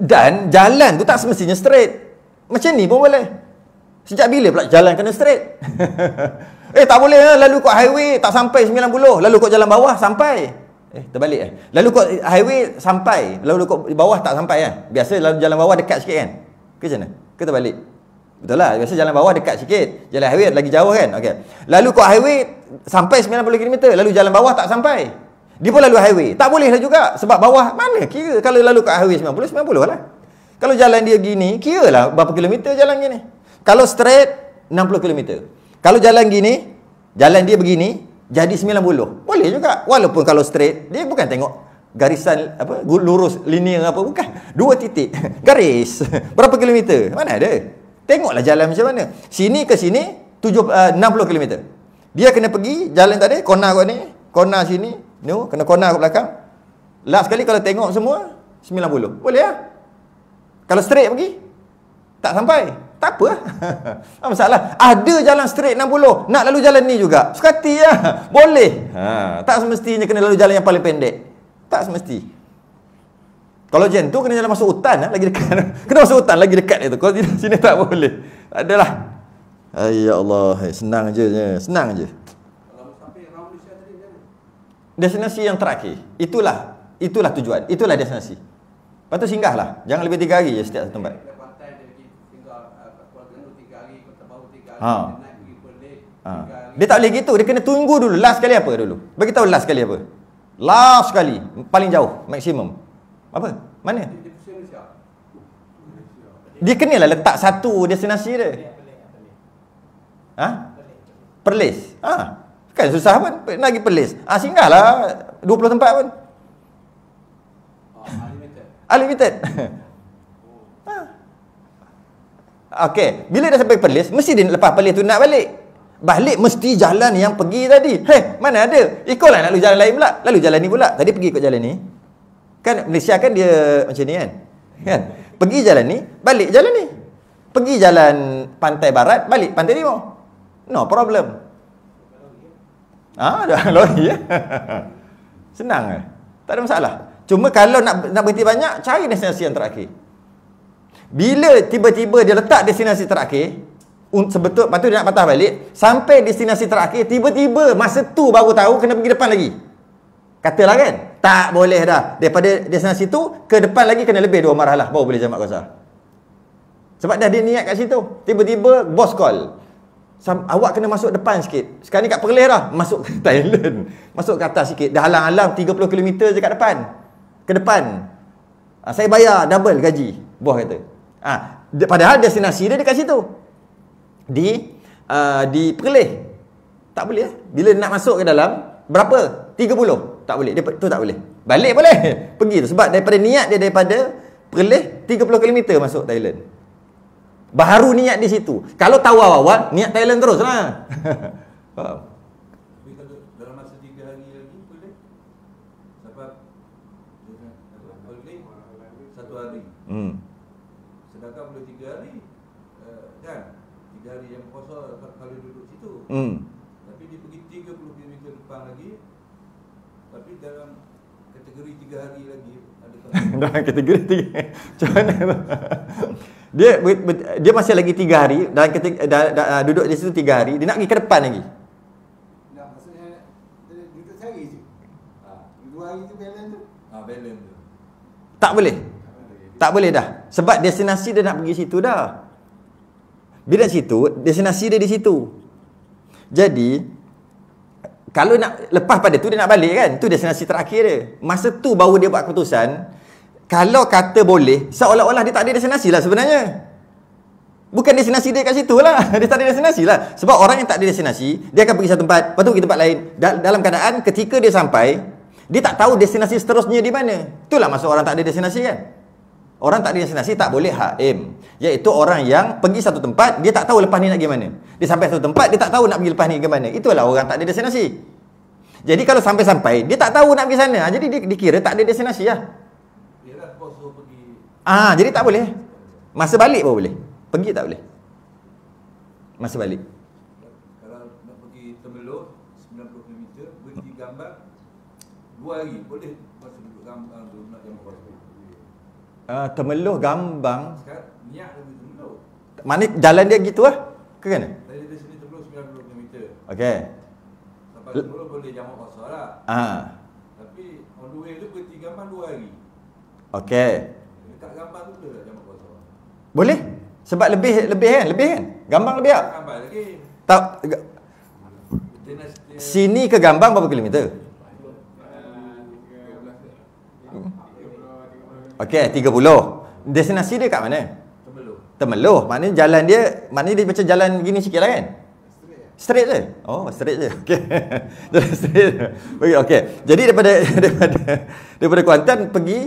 Dan jalan tu tak semestinya straight. Macam ni pun boleh. Sejak bila pula jalan kena straight? eh tak boleh lah. Lalu kot highway tak sampai 90. Lalu kot jalan bawah sampai. Eh terbalik eh. Lalu kot highway sampai. Lalu kot bawah tak sampai kan. Biasa lalu jalan bawah dekat sikit kan. Ke mana? Ke terbalik? Betul lah. Biasa jalan bawah dekat sikit. Jalan highway lagi jauh kan. Okay. Lalu kot highway sampai 90 km. Lalu jalan bawah tak sampai. Dia pun lalu highway. Tak boleh lah juga. Sebab bawah mana kira. Kalau lalu kat highway 90, 90 lah. Kalau jalan dia gini, kira lah berapa kilometer jalan gini. Kalau straight, 60 km. Kalau jalan gini, jalan dia begini, jadi 90. Boleh juga. Walaupun kalau straight, dia bukan tengok garisan apa lurus linear apa bukan. Dua titik. Garis. Berapa kilometer? Mana ada. Tengoklah jalan macam mana. Sini ke sini 7 uh, 60 km dia kena pergi jalan tadi kona kau ni kona sini. No kena kona ke belakang. Last sekali kalau tengok semua 90 boleh lah kalau straight pergi tak sampai tak apa. Tak masalah? Ada jalan straight 60 nak lalu jalan ni juga. Suka hati lah boleh. Ha, tak semestinya kena lalu jalan yang paling pendek. Tak semesti. Kalau macam tu kena jalan masuk hutan lah, lagi dekat. Kena masuk hutan lagi dekat itu kalau sini, sini tak boleh. Tak adalah. Ya Allah. Senang je senang je. Destinasi yang terakhir. Itulah. Itulah tujuan. Itulah destinasi. Lepas tu singgah lah jangan lebih tiga hari je setiap tempat Dekat Kuantan dia pergi tinggal uh, kat Kuala Terengganu tiga hari, Kota Baru tiga hari, Ha. ha. dia tak boleh gitu dia kena tunggu dulu last kali apa dulu? Bagi tahu last kali apa? Last kali paling jauh maksimum. Apa? Mana? Dia pusing Malaysia. dia kena lah letak satu destinasi dia. Ha? Perlis? Ha. Kan susah pun nak pergi Perlis. Ah singgahlah 20 tempat pun. Oh, unlimited. Unlimited. Okey, bila dah sampai Perlis, mesti dia lepas Perlis tu nak balik. Balik mesti jalan yang pergi tadi. Hei, mana ada? Ikutlah nak lalu jalan lain pula. Lalu jalan ni pula. Tadi pergi ikut jalan ni. Kan Malaysia kan dia macam ni kan? Kan? Pergi jalan ni, balik jalan ni. Pergi jalan pantai barat, balik pantai timur. No problem. Ah, ada lori ya. Senang eh. Tak ada masalah. Cuma kalau nak nak berhenti banyak, cari destinasi yang terakhir. Bila tiba-tiba dia letak destinasi terakhir, sebetul lepas tu dia nak patah balik, sampai destinasi terakhir, tiba-tiba masa tu baru tahu kena pergi depan lagi. Katalah kan? Tak boleh dah. Daripada destinasi tu ke depan lagi kena lebih dua marhalah baru boleh jamak qasar. Sebab dah dia niat kat situ. Tiba-tiba bos call. Sam, awak kena masuk depan sikit. Sekarang ni kat Perlis dah. Masuk ke Thailand. Masuk ke atas sikit. Dah halang-halang 30 km je kat depan. Ke depan. Ha, saya bayar double gaji. Bos kata. Ha, padahal destinasi dia dekat situ. Di uh, di Perlis. Tak boleh eh. Bila nak masuk ke dalam, berapa? 30. Tak boleh. Dia, tu tak boleh. Balik boleh. Pergi tu. Sebab daripada niat dia daripada Perlis, 30 km masuk Thailand. Baru niat di situ. Kalau tahu awal-awal, niat Thailand terus lah. Faham? Tapi kalau dalam masa tiga hari lagi boleh? Sebab dengan apa? Holiday satu hari. Hmm. Sedangkan boleh tiga hari uh, kan? tiga hari yang puasa kalau duduk situ. Hmm. Tapi dia pergi 30 km depan lagi. Tapi dalam kategori tiga hari lagi ada dalam kategori tiga. Macam mana tu? Dia dia masih lagi tiga hari dalam kategori, da, da, uh, duduk di situ tiga hari, dia nak pergi ke depan lagi. Tak maksudnya dia duduk sehari je. ah, Dua hari tu balance tu. ah balance tu. Tak boleh. Tak boleh dah. Sebab destinasi dia nak pergi situ dah. Bila situ, destinasi dia di situ. Jadi, kalau nak lepas pada tu dia nak balik kan? Tu destinasi terakhir dia. Masa tu baru dia buat keputusan. Kalau kata boleh, seolah-olah dia tak ada destinasi lah sebenarnya. Bukan destinasi dia kat situ lah. Dia tak ada destinasi lah. Sebab orang yang tak ada destinasi, dia akan pergi satu tempat, lepas tu pergi tempat lain. Da- dalam keadaan ketika dia sampai, dia tak tahu destinasi seterusnya di mana. Itulah maksud orang tak ada destinasi kan? Orang tak ada destinasi tak boleh haim. Iaitu orang yang pergi satu tempat, dia tak tahu lepas ni nak pergi mana. Dia sampai satu tempat, dia tak tahu nak pergi lepas ni ke mana. Itulah orang tak ada destinasi. Jadi kalau sampai-sampai, dia tak tahu nak pergi sana. Ah, Jadi dia dikira tak ada destinasi lah. Dia lah Ah, jadi tak boleh. Masa balik pun boleh. Pergi tak boleh. Masa balik. kalau nak pergi Temelloh 90 km berhenti gambar dua hari boleh masa duduk gambar tu nak jamu puasa. Uh, temeluh gambang. Sekarang niat lagi Temelloh. Mana jalan dia gitu lah? Ke mana? Dari dari sini Temelloh 90 km. Okey. Sampai Temelloh boleh jamu puasa lah. Ah. Tapi on the way tu berhenti gambar dua hari. Okey. Dekat gambar tu boleh tak jamu puasa? Boleh? Sebab lebih lebih kan? Lebih kan? Gambang lebih tak? Gambar lagi. Tak sini ke Gambang berapa kilometer? Okey, 30. Destinasi dia kat mana? Temelloh. Temeluh. Maknanya jalan dia, maknanya dia macam jalan gini sikit lah kan? Straight je? Oh, straight je. Okey. Jalan straight je. Okey. Jadi daripada daripada daripada Kuantan pergi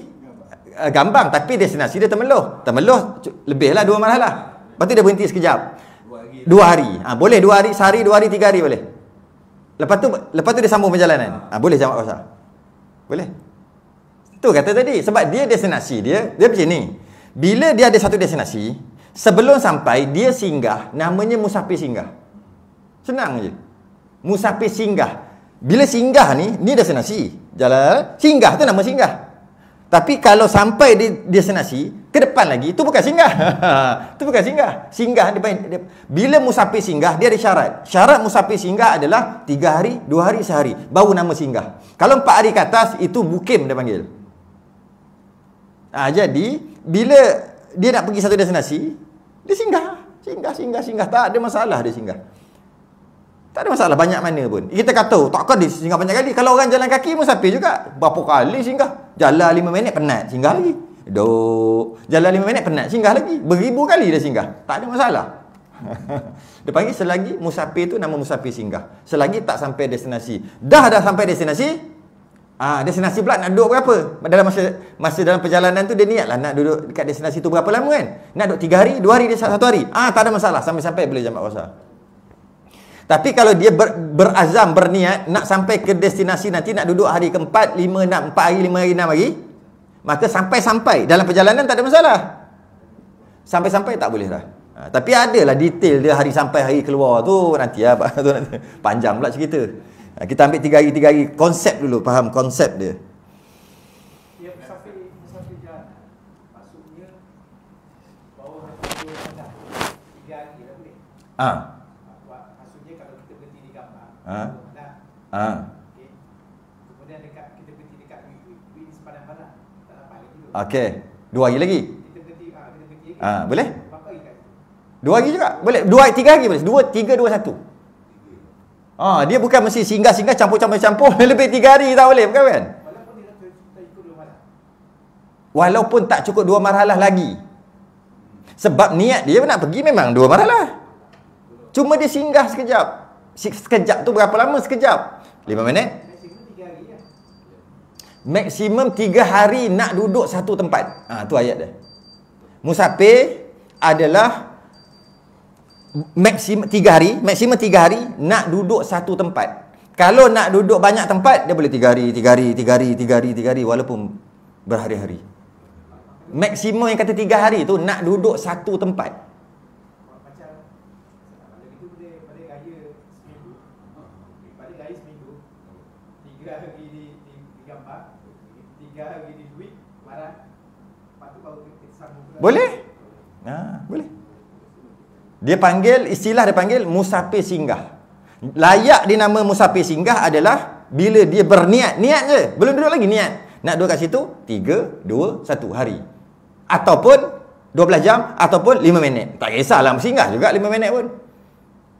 uh, Gambang tapi destinasi dia. Temeluh cu- lebih lah dua marhalah. Lepas tu dia berhenti sekejap. Dua hari. Dua hari. Ah ha, boleh dua hari, sehari, dua hari, tiga hari boleh. Lepas tu lepas tu dia sambung perjalanan. Ah ha, boleh jamak puasa. Boleh. Tu kata tadi sebab dia destinasi dia dia macam ni. Bila dia ada satu destinasi, sebelum sampai dia singgah namanya musafir singgah. Senang je. Musafir singgah. Bila singgah ni, ni destinasi. Jalan singgah tu nama singgah. Tapi kalau sampai di destinasi, ke depan lagi, tu bukan singgah. tu bukan singgah. Singgah dia, dia, bila musafir singgah, dia ada syarat. Syarat musafir singgah adalah tiga hari, dua hari, sehari. Baru nama singgah. Kalau empat hari ke atas, itu bukim dia panggil. Ah jadi bila dia nak pergi satu destinasi, dia singgah, singgah, singgah, singgah. Tak ada masalah dia singgah. Tak ada masalah banyak mana pun. Kita kata, takkan dia singgah banyak kali. Kalau orang jalan kaki musafir juga, berapa kali singgah? Jalan lima minit penat, singgah lagi. Duk. Jalan lima minit penat, singgah lagi. Beribu kali dia singgah. Tak ada masalah. dia panggil selagi musafir tu nama musafir singgah. Selagi tak sampai destinasi. Dah dah sampai destinasi, Ah, destinasi pula nak duduk berapa? Dalam masa masa dalam perjalanan tu dia niatlah nak duduk dekat destinasi tu berapa lama kan? Nak duduk 3 hari, 2 hari dia satu hari. Ah, tak ada masalah sampai-sampai boleh jamak puasa. Tapi kalau dia ber, berazam berniat nak sampai ke destinasi nanti nak duduk hari keempat, lima, enam, empat hari, lima hari, enam hari, maka sampai-sampai dalam perjalanan tak ada masalah. Sampai-sampai tak boleh dah. Ha, tapi adalah detail dia hari sampai hari keluar tu nanti lah. tu nanti. Panjang pula cerita. Ha, kita ambil tiga hari, tiga hari. Konsep dulu, faham konsep dia. Jalan. Maksudnya. Ah, kalau kita berhenti di gambar. Ha? Ah. okey. Kemudian dekat kita berhenti dekat di sepanjang barat. Tak dapat lagi dulu. Okey. Dua hari lagi. Kita berhenti ah kita berhenti lagi. Ah, boleh? Dua hari juga. Boleh. Dua, tiga hari boleh. Dua, tiga, dua, satu. Ah, dia bukan mesti singgah-singgah campur-campur-campur. Lebih tiga hari tak boleh. Bukan kan? Walaupun tak cukup dua marhalah lagi. Sebab niat dia nak pergi memang dua marhalah. Cuma dia singgah sekejap. Sekejap tu berapa lama? Sekejap. Lima minit? Maksimum tiga hari lah. Maksimum tiga hari nak duduk satu tempat. Ah, tu ayat dia. Musafir adalah maksimum tiga hari, maksimum tiga hari nak duduk satu tempat. Kalau nak duduk banyak tempat, dia boleh tiga hari, tiga hari, tiga hari, tiga hari, tiga hari walaupun berhari-hari. Maksimum yang kata tiga hari tu nak duduk satu tempat. Boleh? Ha, boleh. Dia panggil istilah dia panggil musafir singgah. Layak dinama musafir singgah adalah bila dia berniat, niat je. Belum duduk lagi niat. Nak duduk kat situ 3 2 1 hari. Ataupun 12 jam ataupun 5 minit. Tak kisahlah singgah juga 5 minit pun.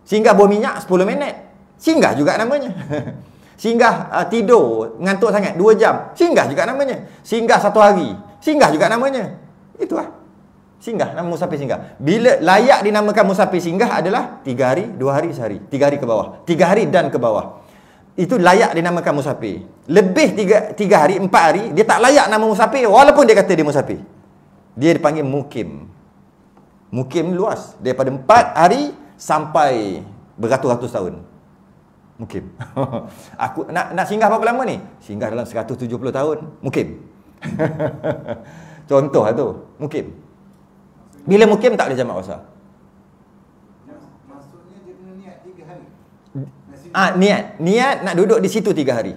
Singgah buah minyak 10 minit. Singgah juga namanya. Singgah uh, tidur ngantuk sangat 2 jam. Singgah juga namanya. Singgah satu hari. Singgah juga namanya. Itulah. Singgah, nama musafir singgah. Bila layak dinamakan musafir singgah adalah 3 hari, 2 hari, sehari. 3 hari ke bawah. 3 hari dan ke bawah. Itu layak dinamakan musafir. Lebih 3 3 hari, 4 hari, dia tak layak nama musafir walaupun dia kata dia musafir. Dia dipanggil mukim. Mukim luas. Daripada 4 hari sampai beratus-ratus tahun. Mukim. Aku nak nak singgah berapa lama ni? Singgah dalam 170 tahun. Mukim. Contoh lah tu. Mukim. Bila mukim tak boleh jamak kuasa. Maksudnya dia kena niat tiga hari. Nasi Ah niat, niat nak duduk di situ tiga hari.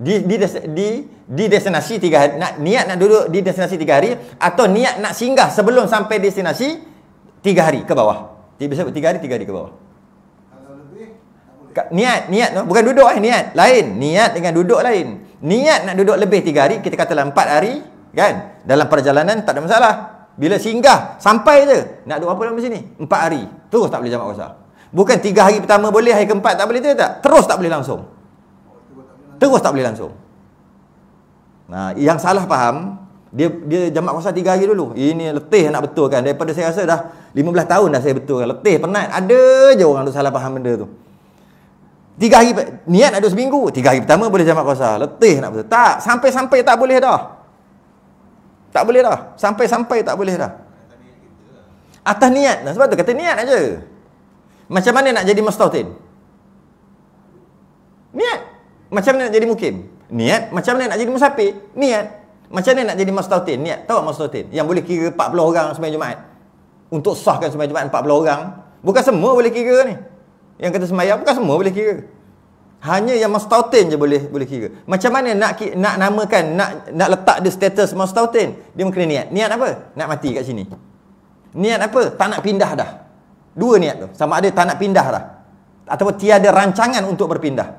Di di di di destinasi tiga hari. Nak niat nak duduk di destinasi tiga hari atau niat nak singgah sebelum sampai destinasi tiga hari ke bawah. Bisa tiga hari tiga hari ke bawah. Niat, niat bukan duduk eh niat. Lain, niat dengan duduk lain. Niat nak duduk lebih tiga hari, kita katalah empat hari, kan? Dalam perjalanan tak ada masalah. Bila singgah, sampai je. Nak duduk apa lama sini? Empat hari. Terus tak boleh jamak kuasa. Bukan tiga hari pertama boleh, hari keempat tak boleh, tu tak? Terus tak boleh langsung. Tak. Terus tak boleh langsung. Nah, yang salah faham, dia dia jamak kuasa tiga hari dulu. Ini letih nak betulkan. Daripada saya rasa dah 15 tahun dah saya betulkan. Letih, penat. Ada je orang tu salah faham benda tu. Tiga hari, niat duduk seminggu. Tiga hari pertama boleh jamak kuasa. Letih nak betul. Tak, sampai-sampai tak boleh dah. Tak boleh dah. Sampai-sampai tak boleh dah. Atas niat. Nah, sebab tu kata niat aja. Macam mana nak jadi mustautin? Niat. Macam mana nak jadi mukim? Niat. Macam mana nak jadi musafir? Niat. Macam mana nak jadi mustautin? Niat. Tahu tak mustautin? Yang boleh kira 40 orang sembahyang Jumaat. Untuk sahkan sembahyang Jumaat 40 orang. Bukan semua boleh kira ni. Yang kata sembahyang bukan semua boleh kira. Hanya yang mustautin je boleh boleh kira. Macam mana nak nak namakan, nak nak letak dia status mustautin? Dia kena niat. Niat apa? Nak mati kat sini. Niat apa? Tak nak pindah dah. Dua niat tu. Sama ada tak nak pindah dah. Ataupun tiada rancangan untuk berpindah.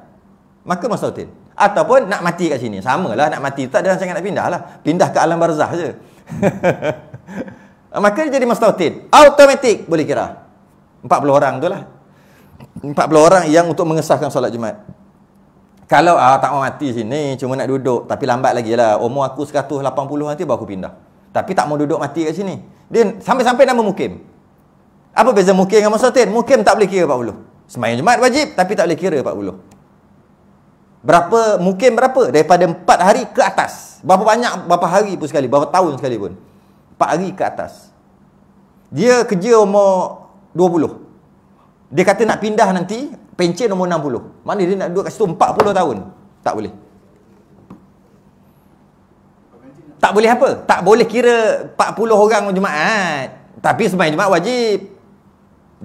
Maka mustautin. Ataupun nak mati kat sini. Samalah nak mati tak ada rancangan nak pindah lah. Pindah ke alam barzah je. Maka dia jadi mustautin. Automatik boleh kira. 40 orang tu lah. 40 orang yang untuk mengesahkan solat Jumaat. Kalau ah tak mau mati sini, cuma nak duduk, tapi lambat lagi lah. Umur aku 180 nanti baru aku pindah. Tapi tak mau duduk mati kat sini. Dia sampai-sampai nama mukim. Apa beza mukim dengan musatin? Mukim tak boleh kira 40. Semayang Jumaat wajib, tapi tak boleh kira 40. Berapa, mukim berapa? Daripada 4 hari ke atas. Berapa banyak, berapa hari pun sekali, berapa tahun sekali pun. 4 hari ke atas. Dia kerja umur 20. Dia kata nak pindah nanti pencen nombor 60. Mana dia nak duduk kat situ 40 tahun? Tak boleh. Tak boleh apa? Tak boleh kira 40 orang Jumaat. Tapi sembahyang Jumaat wajib.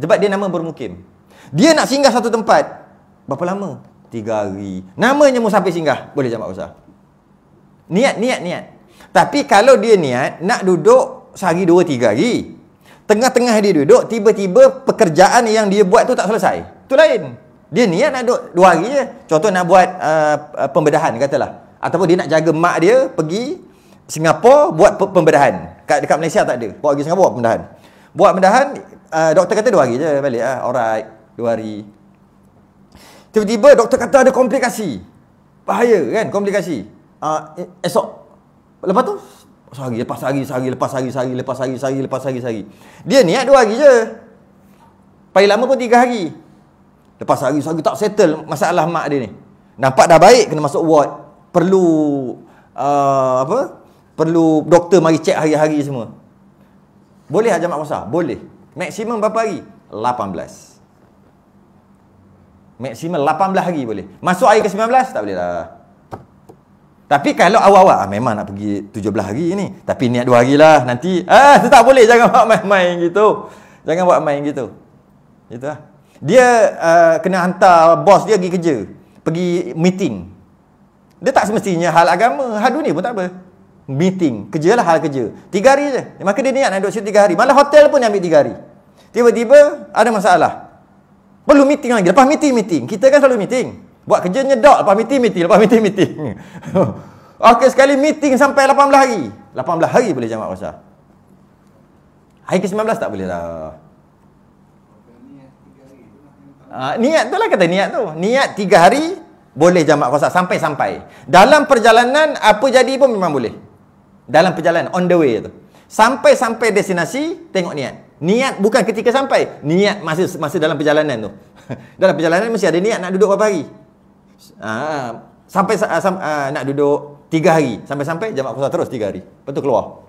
Sebab dia nama bermukim. Dia nak singgah satu tempat. Berapa lama? Tiga hari. Namanya musafir singgah. Boleh jamak usah. Niat, niat, niat. Tapi kalau dia niat nak duduk sehari dua tiga hari. Tengah-tengah dia duduk, tiba-tiba pekerjaan yang dia buat tu tak selesai. Itu lain. Dia niat nak duduk dua hari je. Contoh nak buat uh, uh, pembedahan katalah. Ataupun dia nak jaga mak dia pergi Singapura buat pe- pembedahan. Kat dekat Malaysia tak ada. Bawa pergi Singapura buat pembedahan. Buat pembedahan, uh, doktor kata dua hari je balik. Ah, alright. Dua hari. Tiba-tiba doktor kata ada komplikasi. Bahaya kan komplikasi. Uh, esok. Lepas tu sehari lepas sehari, sehari lepas sehari, sehari lepas sehari, sehari lepas sehari, sehari. Dia niat dua hari je. Paling lama pun tiga hari. Lepas sehari, sehari tak settle masalah mak dia ni. Nampak dah baik kena masuk ward. Perlu uh, apa? Perlu doktor mari cek hari-hari semua. Boleh ajar mak puasa? Boleh. Maksimum berapa hari? 18. Maksimum 18 hari boleh. Masuk hari ke-19 tak boleh dah. Tapi kalau awal-awal ah, memang nak pergi 17 hari ni. Tapi niat 2 hari lah nanti. Ah, tak boleh jangan buat main-main gitu. Jangan buat main gitu. Gitu lah. Dia uh, kena hantar bos dia pergi kerja. pergi meeting. Dia tak semestinya hal agama, hal dunia pun tak apa. Meeting, kerja lah hal kerja. Tiga hari je. Maka dia niat nak duduk situ tiga hari. Malah hotel pun dia ambil tiga hari. Tiba-tiba ada masalah. Perlu meeting lagi. Lepas meeting, meeting. Kita kan selalu meeting. Buat kerja nyedok. Lepas meeting, meeting. Lepas meeting, meeting. Okey, sekali meeting sampai 18 hari. 18 hari boleh jamak puasa. Hari ke-19 tak boleh dah. Uh, niat tu lah kata niat tu. Niat tiga hari boleh jamak puasa sampai-sampai. Dalam perjalanan apa jadi pun memang boleh. Dalam perjalanan on the way tu. Sampai-sampai destinasi tengok niat. Niat bukan ketika sampai, niat masa masa dalam perjalanan tu. dalam perjalanan mesti ada niat nak duduk berapa hari. Ah, sampai uh, sam, uh, nak duduk tiga hari. Sampai-sampai jamak puasa terus tiga hari. Lepas tu keluar.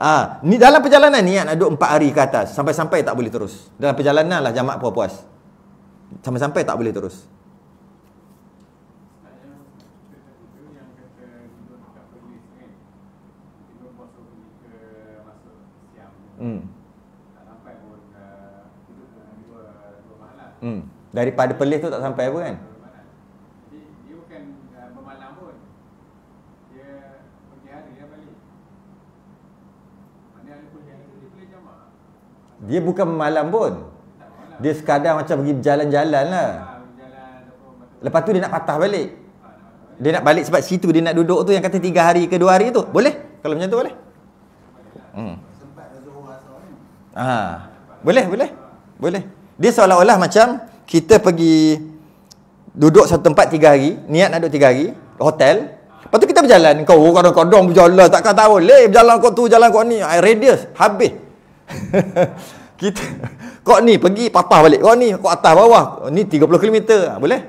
Ah, ni dalam perjalanan niat nak duduk empat hari ke atas. Sampai-sampai tak boleh terus. Dalam perjalanan lah jamak puas-puas. Sampai-sampai tak boleh terus. Hmm. tak sampai pun uh, dua dua malam Hmm. Daripada Perlis tu tak sampai apa kan? dia bukan bermalam pun dia pergi hari dia balik mana ada pergi hari tu dia boleh jamak Dia bukan malam pun. Dia sekadar macam pergi berjalan-jalan lah. Ah, Lepas tu dia nak patah balik. Dia nak balik sebab situ dia nak duduk tu yang kata tiga hari ke dua hari tu. Boleh? Kalau macam tu boleh? Hmm. Ah, boleh, boleh. Boleh. Dia seolah-olah macam kita pergi duduk satu tempat tiga hari, niat nak duduk tiga hari, hotel. Lepas tu kita berjalan. Kau kadang-kadang berjalan, takkan tahu. Leh, berjalan kau tu, jalan kau ni. Ah, Radius, habis. kita, kau ni pergi, patah balik. Kau ni, kau atas bawah. Ni 30 km. Ah, boleh?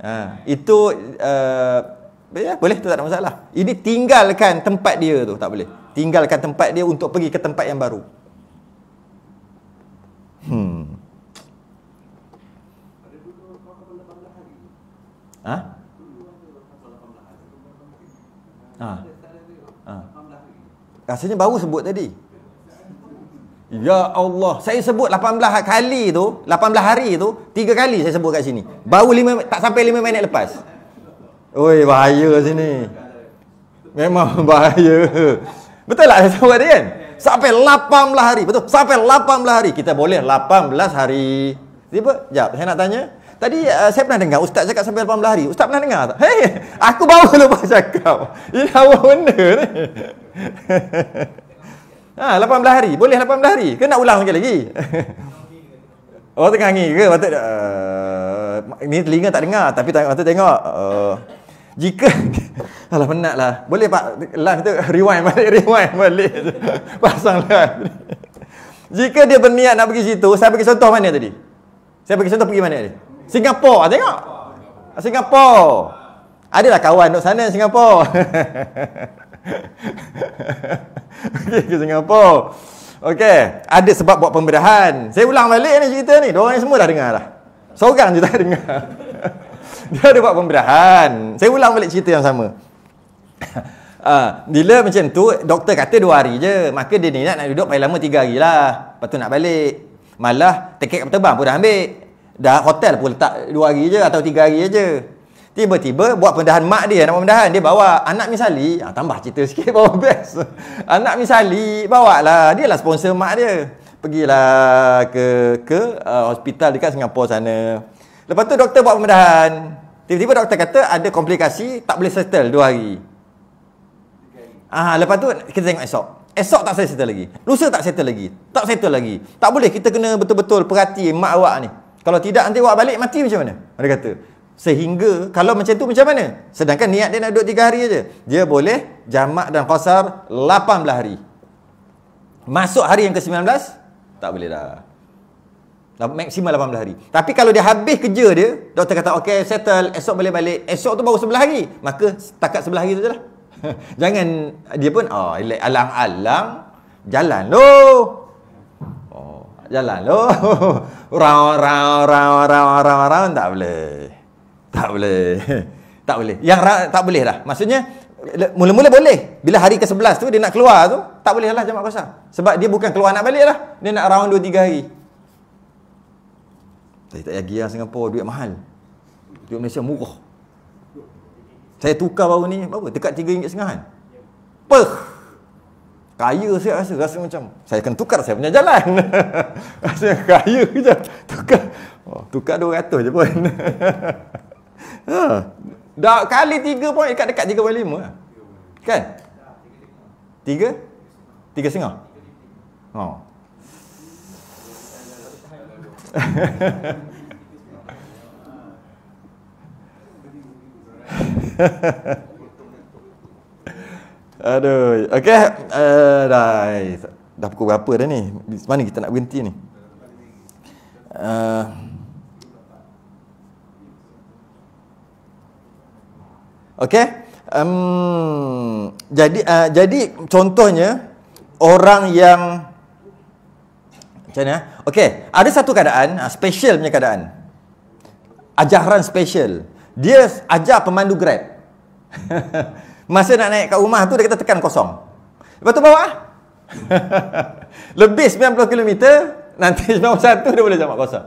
Ha, itu, uh, ya, boleh tu tak ada masalah. Ini tinggalkan tempat dia tu, tak boleh. Tinggalkan tempat dia untuk pergi ke tempat yang baru. Hmm. Ha? Ha. Ha. Rasanya baru sebut tadi. Ya Allah, saya sebut 18 kali tu, 18 hari tu, 3 kali saya sebut kat sini. Baru 5 tak sampai 5 minit lepas. Oi, bahaya sini. Memang bahaya. Betul tak saya sebut tadi kan? Sampai 18 hari. Betul. Sampai 18 hari. Kita boleh 18 hari. Tiba, jap, saya nak tanya. Tadi uh, saya pernah dengar ustaz cakap sampai 18 hari. Ustaz pernah dengar tak? Hei, aku baru lupa cakap. Ini apa benda ni? ha, 18 hari. Boleh 18 hari. Ke nak ulang lagi? oh, tengah ngi ke? Patut uh, ni telinga tak dengar tapi tak patut tengok. Uh, jika Alah penat lah Boleh pak Live tu rewind balik Rewind balik Pasang live Jika dia berniat nak pergi situ Saya bagi contoh mana tadi Saya bagi contoh pergi mana tadi Singapura Tengok. Singapura Adalah kawan duduk sana Singapura Okey ke Singapura Okey Ada sebab buat pembedahan Saya ulang balik ni cerita ni. Diorang semua dah dengar dah. Seorang je tak dengar. Dia ada buat pembedahan Saya ulang balik cerita yang sama. Ah, bila macam tu doktor kata dua hari je. Maka dia ni nak, nak duduk paling lama tiga hari lah. Lepas tu nak balik. Malah tiket kapal terbang pun dah ambil dah hotel pun letak dua hari je atau tiga hari je tiba-tiba buat pembedahan mak dia nak pembedahan dia bawa anak misali ah, tambah cerita sikit bawa best anak misali bawa lah dia lah sponsor mak dia pergilah ke ke uh, hospital dekat Singapura sana lepas tu doktor buat pembedahan tiba-tiba doktor kata ada komplikasi tak boleh settle dua hari Ah, lepas tu kita tengok esok. Esok tak settle lagi. Lusa tak settle lagi. Tak settle lagi. Tak boleh kita kena betul-betul perhati mak awak ni. Kalau tidak nanti awak balik mati macam mana? Dia kata. Sehingga kalau macam tu macam mana? Sedangkan niat dia nak duduk 3 hari aja. Dia boleh jamak dan qasar 18 hari. Masuk hari yang ke-19 tak boleh dah. Dah Maksimal 18 hari. Tapi kalau dia habis kerja dia, doktor kata okey settle, esok boleh balik. Esok tu baru sebelah hari. Maka setakat sebelah hari tu je lah. Jangan dia pun oh alang-alang jalan lo. Oh, jalan lo. Rau rau rau rau rau rau tak boleh. Tak boleh. Tak boleh. Yang ra, tak boleh dah. Maksudnya mula-mula boleh. Bila hari ke-11 tu dia nak keluar tu, tak boleh lah jamak kosar. Sebab dia bukan keluar nak balik lah. Dia nak round 2 3 hari. Tapi tak pagi lah Singapura duit mahal. Duit Malaysia murah. Saya tukar baru ni, berapa? Dekat RM3.5 kan? Peh! Kaya saya rasa, rasa macam saya akan tukar saya punya jalan. rasa kaya je. Tukar. Oh, tukar 200 je pun. ha. Dah kali 3 pun dekat-dekat 3.5 lah. Kan? 3? 3 setengah? Oh. Aduh, okey. Uh, dah dah pukul berapa dah ni? Mana kita nak berhenti ni? Uh, okey. Um, jadi uh, jadi contohnya orang yang macam mana? Okey, ada satu keadaan, uh, special punya keadaan. Ajaran special. Dia ajar pemandu Grab. Masa nak naik kat rumah tu dia kata tekan kosong. Lepas tu bawa. Lebih 90 km, nanti 91 dia boleh jamak kosong.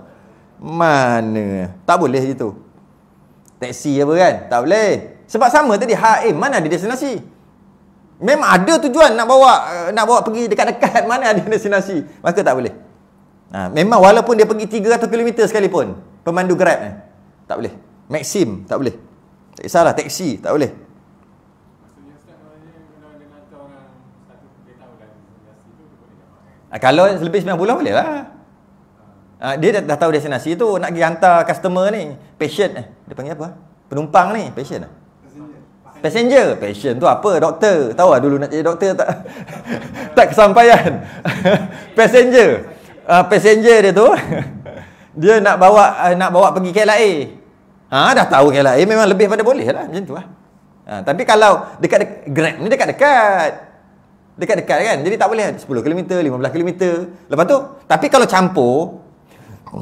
Mana? Tak boleh itu. Taksi apa kan? Tak boleh. Sebab sama tadi HM mana ada destinasi? Memang ada tujuan nak bawa eh, nak bawa pergi dekat-dekat mana ada destinasi. Maka tak boleh. Ha, memang walaupun dia pergi 300 km sekalipun, pemandu Grab ni tak boleh. Maxim tak boleh. Tak kisahlah taksi tak boleh. Maksudnya Ustaz maknanya kalau dia hantar orang satu dia tahu dah destinasi tu dia boleh dapat kan? Ha, kalau lebih 90 boleh lah. Ha, dia dah, dah tahu destinasi tu nak pergi hantar customer ni, patient eh. Dia panggil apa? Penumpang ni, patient ah. Passenger. Passion tu apa? Doktor. Tahu lah dulu nak jadi doktor tak tak kesampaian. passenger. Uh, passenger dia tu dia nak bawa uh, nak bawa pergi KLIA. Ha dah tahu KLIA memang lebih pada boleh lah macam tu lah. Ha, tapi kalau dekat, dekat Grab ni dekat-dekat. Dekat-dekat kan. Jadi tak boleh 10 km, 15 km. Lepas tu, tapi kalau campur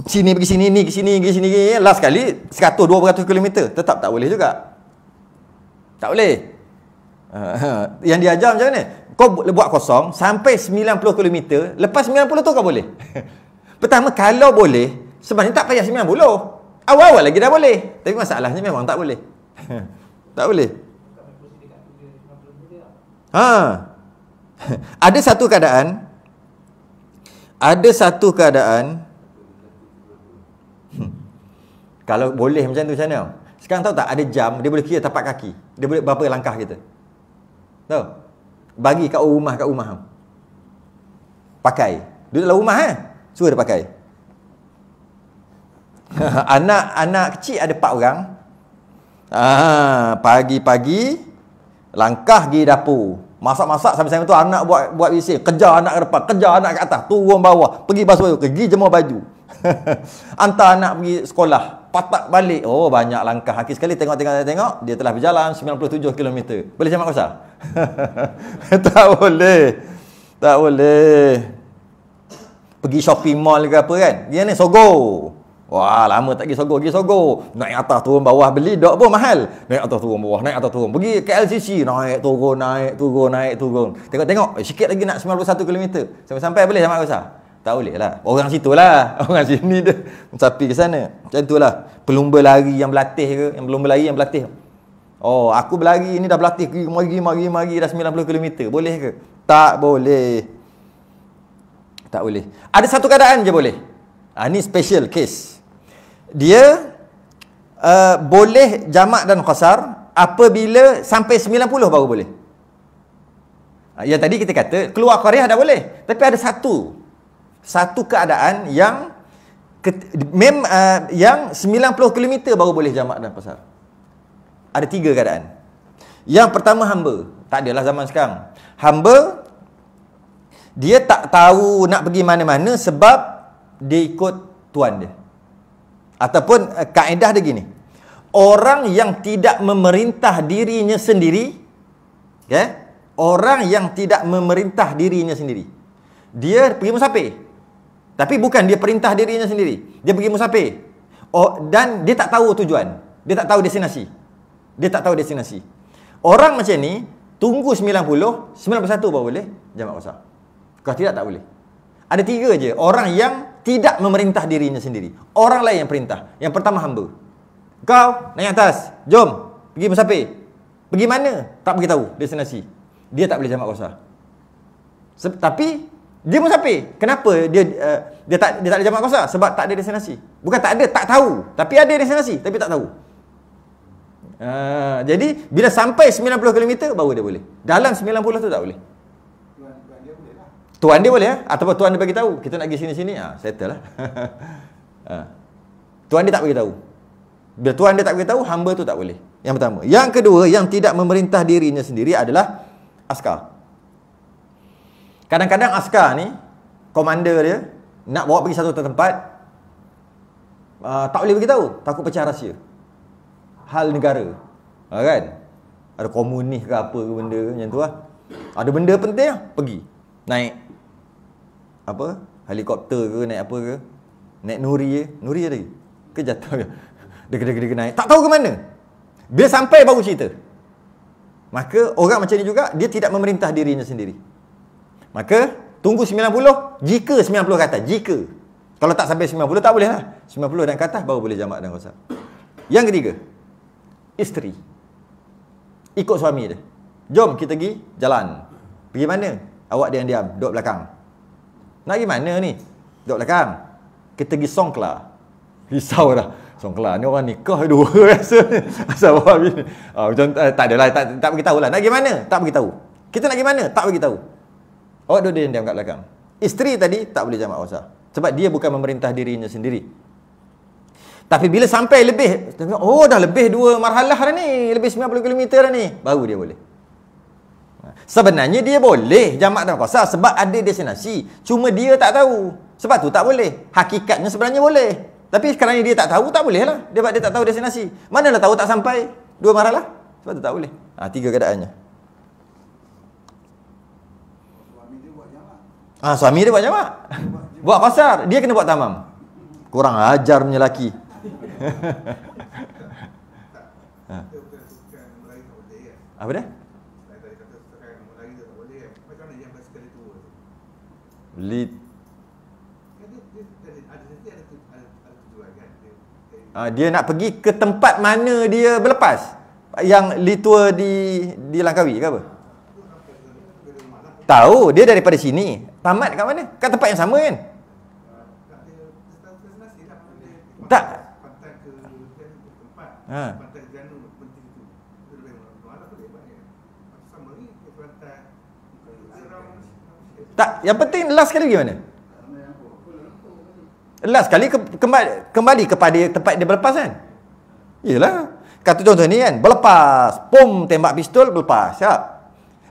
sini pergi sini, ni ke sini, ke sini, last kali 100 200 km tetap tak boleh juga. Tak boleh. Uh, yang diajar macam mana? Kau buat kosong sampai 90 km. Lepas 90 tu kau boleh. Pertama, kalau boleh, sebenarnya tak payah 90. Awal-awal lagi dah boleh. Tapi masalahnya memang tak boleh. tak boleh. Ha. Ada satu keadaan ada satu keadaan hmm. kalau boleh macam tu macam mana? Sekarang tahu tak ada jam dia boleh kira tapak kaki. Dia boleh berapa langkah kita. Tahu? Bagi kat rumah kat rumah. Pakai. Duduk dalam rumah eh. Suruh dia pakai. Anak-anak kecil ada 4 orang. Ah, pagi-pagi langkah pergi dapur. Masak-masak sampai-sampai tu anak buat buat bising, kejar anak ke depan, kejar anak ke atas, turun bawah, pergi basuh baju, pergi jemur baju. Hantar anak pergi sekolah, patak balik. Oh, banyak langkah. Akhir sekali tengok-tengok tengok, dia telah berjalan 97 km. Boleh jamak kuasa? tak boleh. Tak boleh. Pergi shopping mall ke apa kan? Dia ni sogo. Wah, lama tak pergi Sogo, pergi Sogo. Naik atas turun bawah beli dok pun mahal. Naik atas turun bawah, naik atas turun. Pergi ke LCC, naik turun, naik turun, naik turun. Tengok-tengok, eh, sikit lagi nak 91 km. Sampai-sampai boleh sama besar? Tak boleh lah. Orang situ lah. Orang sini dia mencapi ke sana. Macam tu lah. Pelumba lari yang berlatih ke? Yang pelumba lari yang berlatih. Oh, aku berlari ini dah berlatih. Mari, mari, mari dah 90 km. Boleh ke? Tak boleh. Tak boleh. Ada satu keadaan je boleh. Ha, ni special case dia uh, boleh jamak dan qasar apabila sampai 90 baru boleh. Uh, yang tadi kita kata keluar Korea dah boleh. Tapi ada satu satu keadaan yang mem uh, yang 90 km baru boleh jamak dan qasar. Ada tiga keadaan. Yang pertama hamba. Tak adalah zaman sekarang. Hamba dia tak tahu nak pergi mana-mana sebab dia ikut tuan dia. Ataupun uh, kaedah dia gini. Orang yang tidak memerintah dirinya sendiri, okay? orang yang tidak memerintah dirinya sendiri, dia pergi musafir. Tapi bukan dia perintah dirinya sendiri. Dia pergi musafir. Oh, dan dia tak tahu tujuan. Dia tak tahu destinasi. Dia tak tahu destinasi. Orang macam ni, tunggu 90, 91 baru boleh jamak besar. Kalau tidak, tak boleh. Ada tiga je. Orang yang tidak memerintah dirinya sendiri. Orang lain yang perintah. Yang pertama hamba. Kau naik atas. Jom. Pergi musafir. Pergi mana? Tak beritahu destinasi. Dia tak boleh jamak. Se- tapi dia musafir. Kenapa dia uh, dia tak dia tak ada jamak qasar? Sebab tak ada destinasi. Bukan tak ada, tak tahu. Tapi ada destinasi, tapi tak tahu. Uh, jadi bila sampai 90 km baru dia boleh. Dalam 90 tu tak boleh. Tuan, tuan dia boleh lah. Tuan dia boleh eh? Ataupun tuan dia bagi tahu, kita nak pergi sini-sini, ah, settle lah. ah. Tuan dia tak bagi tahu. Bila tuan dia tak bagi tahu, hamba tu tak boleh. Yang pertama. Yang kedua, yang tidak memerintah dirinya sendiri adalah askar. Kadang-kadang askar ni, komander dia nak bawa pergi satu tempat, uh, tak boleh bagi tahu, takut pecah rahsia. Hal negara. Ha, kan? Ada komunis ke apa ke benda macam tu lah. Ada benda penting pergi. Naik apa? Helikopter ke naik apa ke? Naik Nuri je. Nuri lagi. Ke jatuh ke? Dia kena kena naik. Tak tahu ke mana. Bila sampai baru cerita. Maka orang macam ni juga dia tidak memerintah dirinya sendiri. Maka tunggu 90 jika 90 kata jika. Kalau tak sampai 90 tak boleh lah. 90 dan ke atas baru boleh jamak dan qasar. Yang ketiga. Isteri. Ikut suami dia. Jom kita pergi jalan. Pergi mana? Awak diam-diam, duduk belakang. Nak pergi mana ni? Duduk belakang. Kita pergi Songkla. Risau dah. Songkla ni orang nikah dua rasa. Asal bawa bini. Ah, macam eh, tak adalah tak tak beritahu lah. Nak pergi mana? Tak beritahu. Kita nak pergi mana? Tak beritahu. Awak duduk diam-diam kat belakang. Isteri tadi tak boleh jamak qasar. Sebab dia bukan memerintah dirinya sendiri. Tapi bila sampai lebih, oh dah lebih dua marhalah dah ni, lebih 90 km dah ni, baru dia boleh. Sebenarnya dia boleh jamak dan qasar sebab ada destinasi. Cuma dia tak tahu. Sebab tu tak boleh. Hakikatnya sebenarnya boleh. Tapi kerana dia tak tahu, tak boleh lah. Dia sebab dia tak tahu destinasi. Manalah tahu tak sampai dua marhalah. Sebab tu tak boleh. Ha, tiga keadaannya. Suami dia buat jamak. Ah ha, suami dia buat jamak. buat qasar, dia kena buat tamam. Kurang ajar punya lelaki. Kan. Apa dia? Saya tadi kata sukan Melayu tak boleh kan. Macam mana yang basikal tua tu? Beli Kan dia, dia, dia, ada nanti ada, tu- ada, ada tujuan kan. Dia, dia, Ah, dia nak pergi ke tempat mana dia berlepas. Yang litua di di Langkawi ke apa? Tahu, dia daripada sini. Tamat kat mana? Kat tempat yang sama kan? Tak ada destinasi lah. Dia- Tak. Pantai ke kan, ke tempat. Ha. Pantai ke Ganu penting tu. Itu lebih malam boleh buat kan. Macam sama ni ke pantai. ke Ram- Tak, yang penting last sekali pergi mana? Last sekali ke, kembali, kembali kepada tempat dia berlepas kan? Yelah. Kata contoh ni kan, berlepas. Pom, tembak pistol, berlepas. Siap.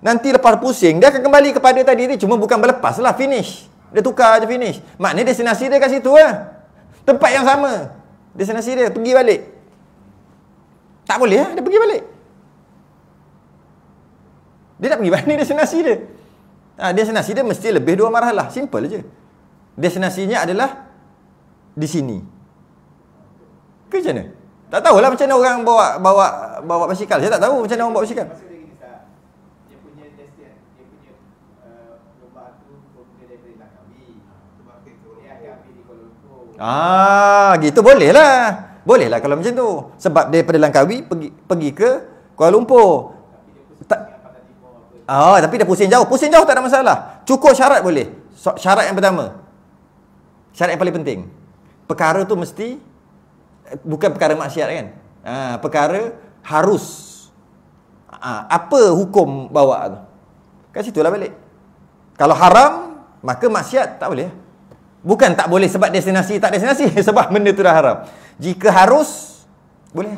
Nanti lepas pusing, dia akan kembali kepada tadi ni. Cuma bukan berlepas lah, finish. Dia tukar je finish. Maknanya destinasi dia kat situ lah. Tempat yang sama. Destinasi dia, pergi balik. Tak boleh lah, dia pergi balik. Dia nak pergi mana destinasi dia? Ha, destinasi dia mesti lebih dua marhalah. Simple je. Destinasinya adalah di sini. Ke macam mana? Tak tahulah macam mana orang bawa bawa bawa basikal. Saya tak tahu macam mana orang bawa basikal. Lumpur Ah, gitu boleh lah. Boleh lah kalau macam tu. Sebab daripada Langkawi pergi pergi ke Kuala Lumpur. Tak- Ah, tapi dah pusing jauh. Pusing jauh tak ada masalah. Cukup syarat boleh. Syarat yang pertama. Syarat yang paling penting. Perkara tu mesti eh, bukan perkara maksiat kan. Ah, perkara harus. Ah, apa hukum bawa tu? Kat situlah balik. Kalau haram, maka maksiat tak boleh. Bukan tak boleh sebab destinasi tak destinasi sebab benda tu dah haram. Jika harus boleh.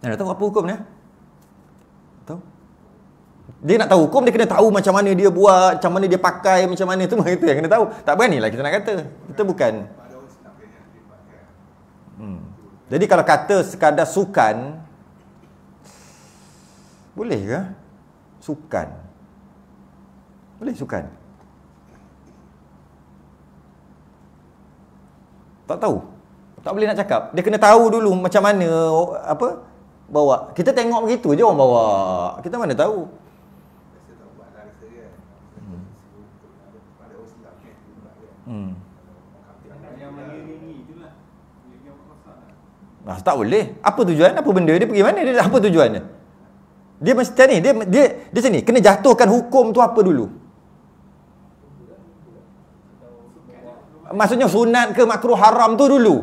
Anda tahu apa hukumnya? Tahu? Dia nak tahu hukum, dia kena tahu macam mana dia buat, macam mana dia pakai, macam mana tu itu yang kena tahu. Tak beranilah kita nak kata. Kita bukan. Kan. Hmm. Jadi kalau kata sekadar sukan, boleh ke? Sukan. Boleh sukan. Tak tahu. Tak boleh nak cakap. Dia kena tahu dulu macam mana apa bawa. Kita tengok begitu je orang bawa. Kita mana tahu. Biasa tak buat lah rasa kan. Ada orang Islam kan yang buat kan. Hmm. Yang mengiringi itulah. Yang yang pasal lah. Ah, tak boleh. Apa tujuan? Apa benda dia pergi mana? Dia apa tujuannya? Dia mesti ni, dia dia dia sini kena jatuhkan hukum tu apa dulu? Maksudnya sunat ke makruh haram tu dulu.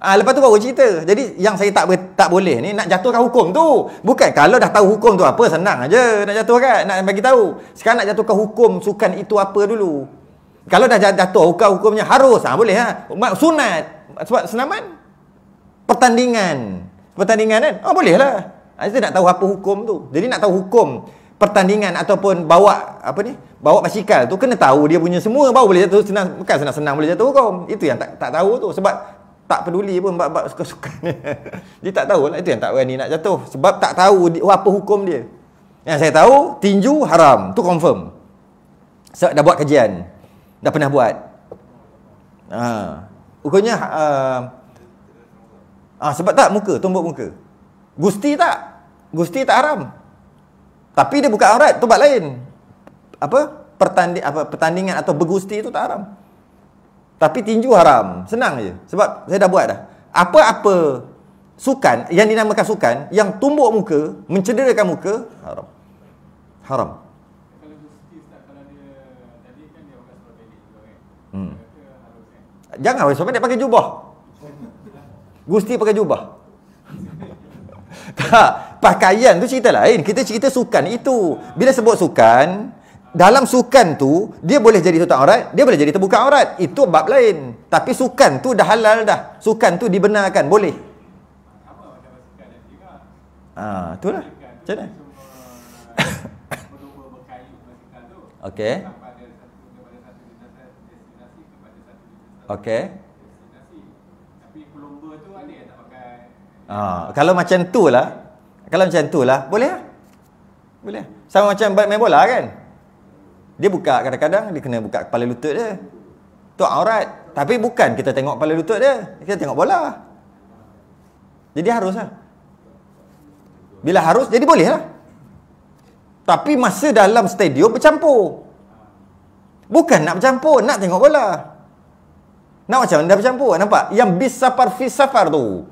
Ah lepas tu baru cerita. Jadi yang saya tak tak boleh ni nak jatuhkan hukum tu. Bukan kalau dah tahu hukum tu apa senang aja nak jatuhkan, nak bagi tahu. Sekarang nak jatuhkan hukum sukan itu apa dulu. Kalau dah jatuh hukum hukumnya harus, ah boleh ha. Sunat. Sebab senaman? Pertandingan. Pertandingan kan? Oh boleh lah. Ah, kita nak tahu apa hukum tu. Jadi nak tahu hukum pertandingan ataupun bawa apa ni bawa basikal tu kena tahu dia punya semua. Baru boleh jatuh senang bukan senang-senang boleh jatuh hukum. Itu yang tak tak tahu tu. Sebab tak peduli pun bab suka-suka ni. Dia tak tahu lah itu yang tak berani nak jatuh. Sebab tak tahu di, apa hukum dia. Yang saya tahu tinju haram. Tu confirm. Sebab dah buat kajian dah pernah buat ha hukumnya uh, ah sebab tak muka tumbuk muka gusti tak gusti tak haram tapi dia buka aurat, tobat lain. Apa? Pertanding apa pertandingan atau bergusti itu tak haram. Tapi tinju haram. Senang je. Sebab saya dah buat dah. Apa-apa sukan yang dinamakan sukan yang tumbuk muka, mencederakan muka, haram. Haram. Kalau gusti Ustaz, kalau dia tadi kan dia orang sekolah pendek juga kan. Hmm. Jangan orang pendek pakai jubah. Gusti pakai jubah. tak, pakaian tu cerita lain. Kita cerita sukan itu. Bila sebut sukan, dalam sukan tu, dia boleh jadi tutup aurat, dia boleh jadi terbuka aurat. Itu bab lain. Tapi sukan tu dah halal dah. Sukan tu dibenarkan, boleh. Ah, itulah. Macam mana? Tu. Okey. Sampai ada satu daripada satu destinasi destinasi kepada satu destinasi. Okey. Destinasi. Tapi pelumba tu ada yang tak pakai Ah, kalau macam tu lah, kalau macam tu lah, boleh lah. Boleh. Sama macam main bola kan? Dia buka kadang-kadang dia kena buka kepala lutut dia. Tu aurat. Tapi bukan kita tengok kepala lutut dia. Kita tengok bola. Jadi harus lah. Bila harus, jadi boleh lah. Tapi masa dalam stadium bercampur. Bukan nak bercampur, nak tengok bola. Nak macam dah bercampur? Nampak? Yang bis safar fis safar tu.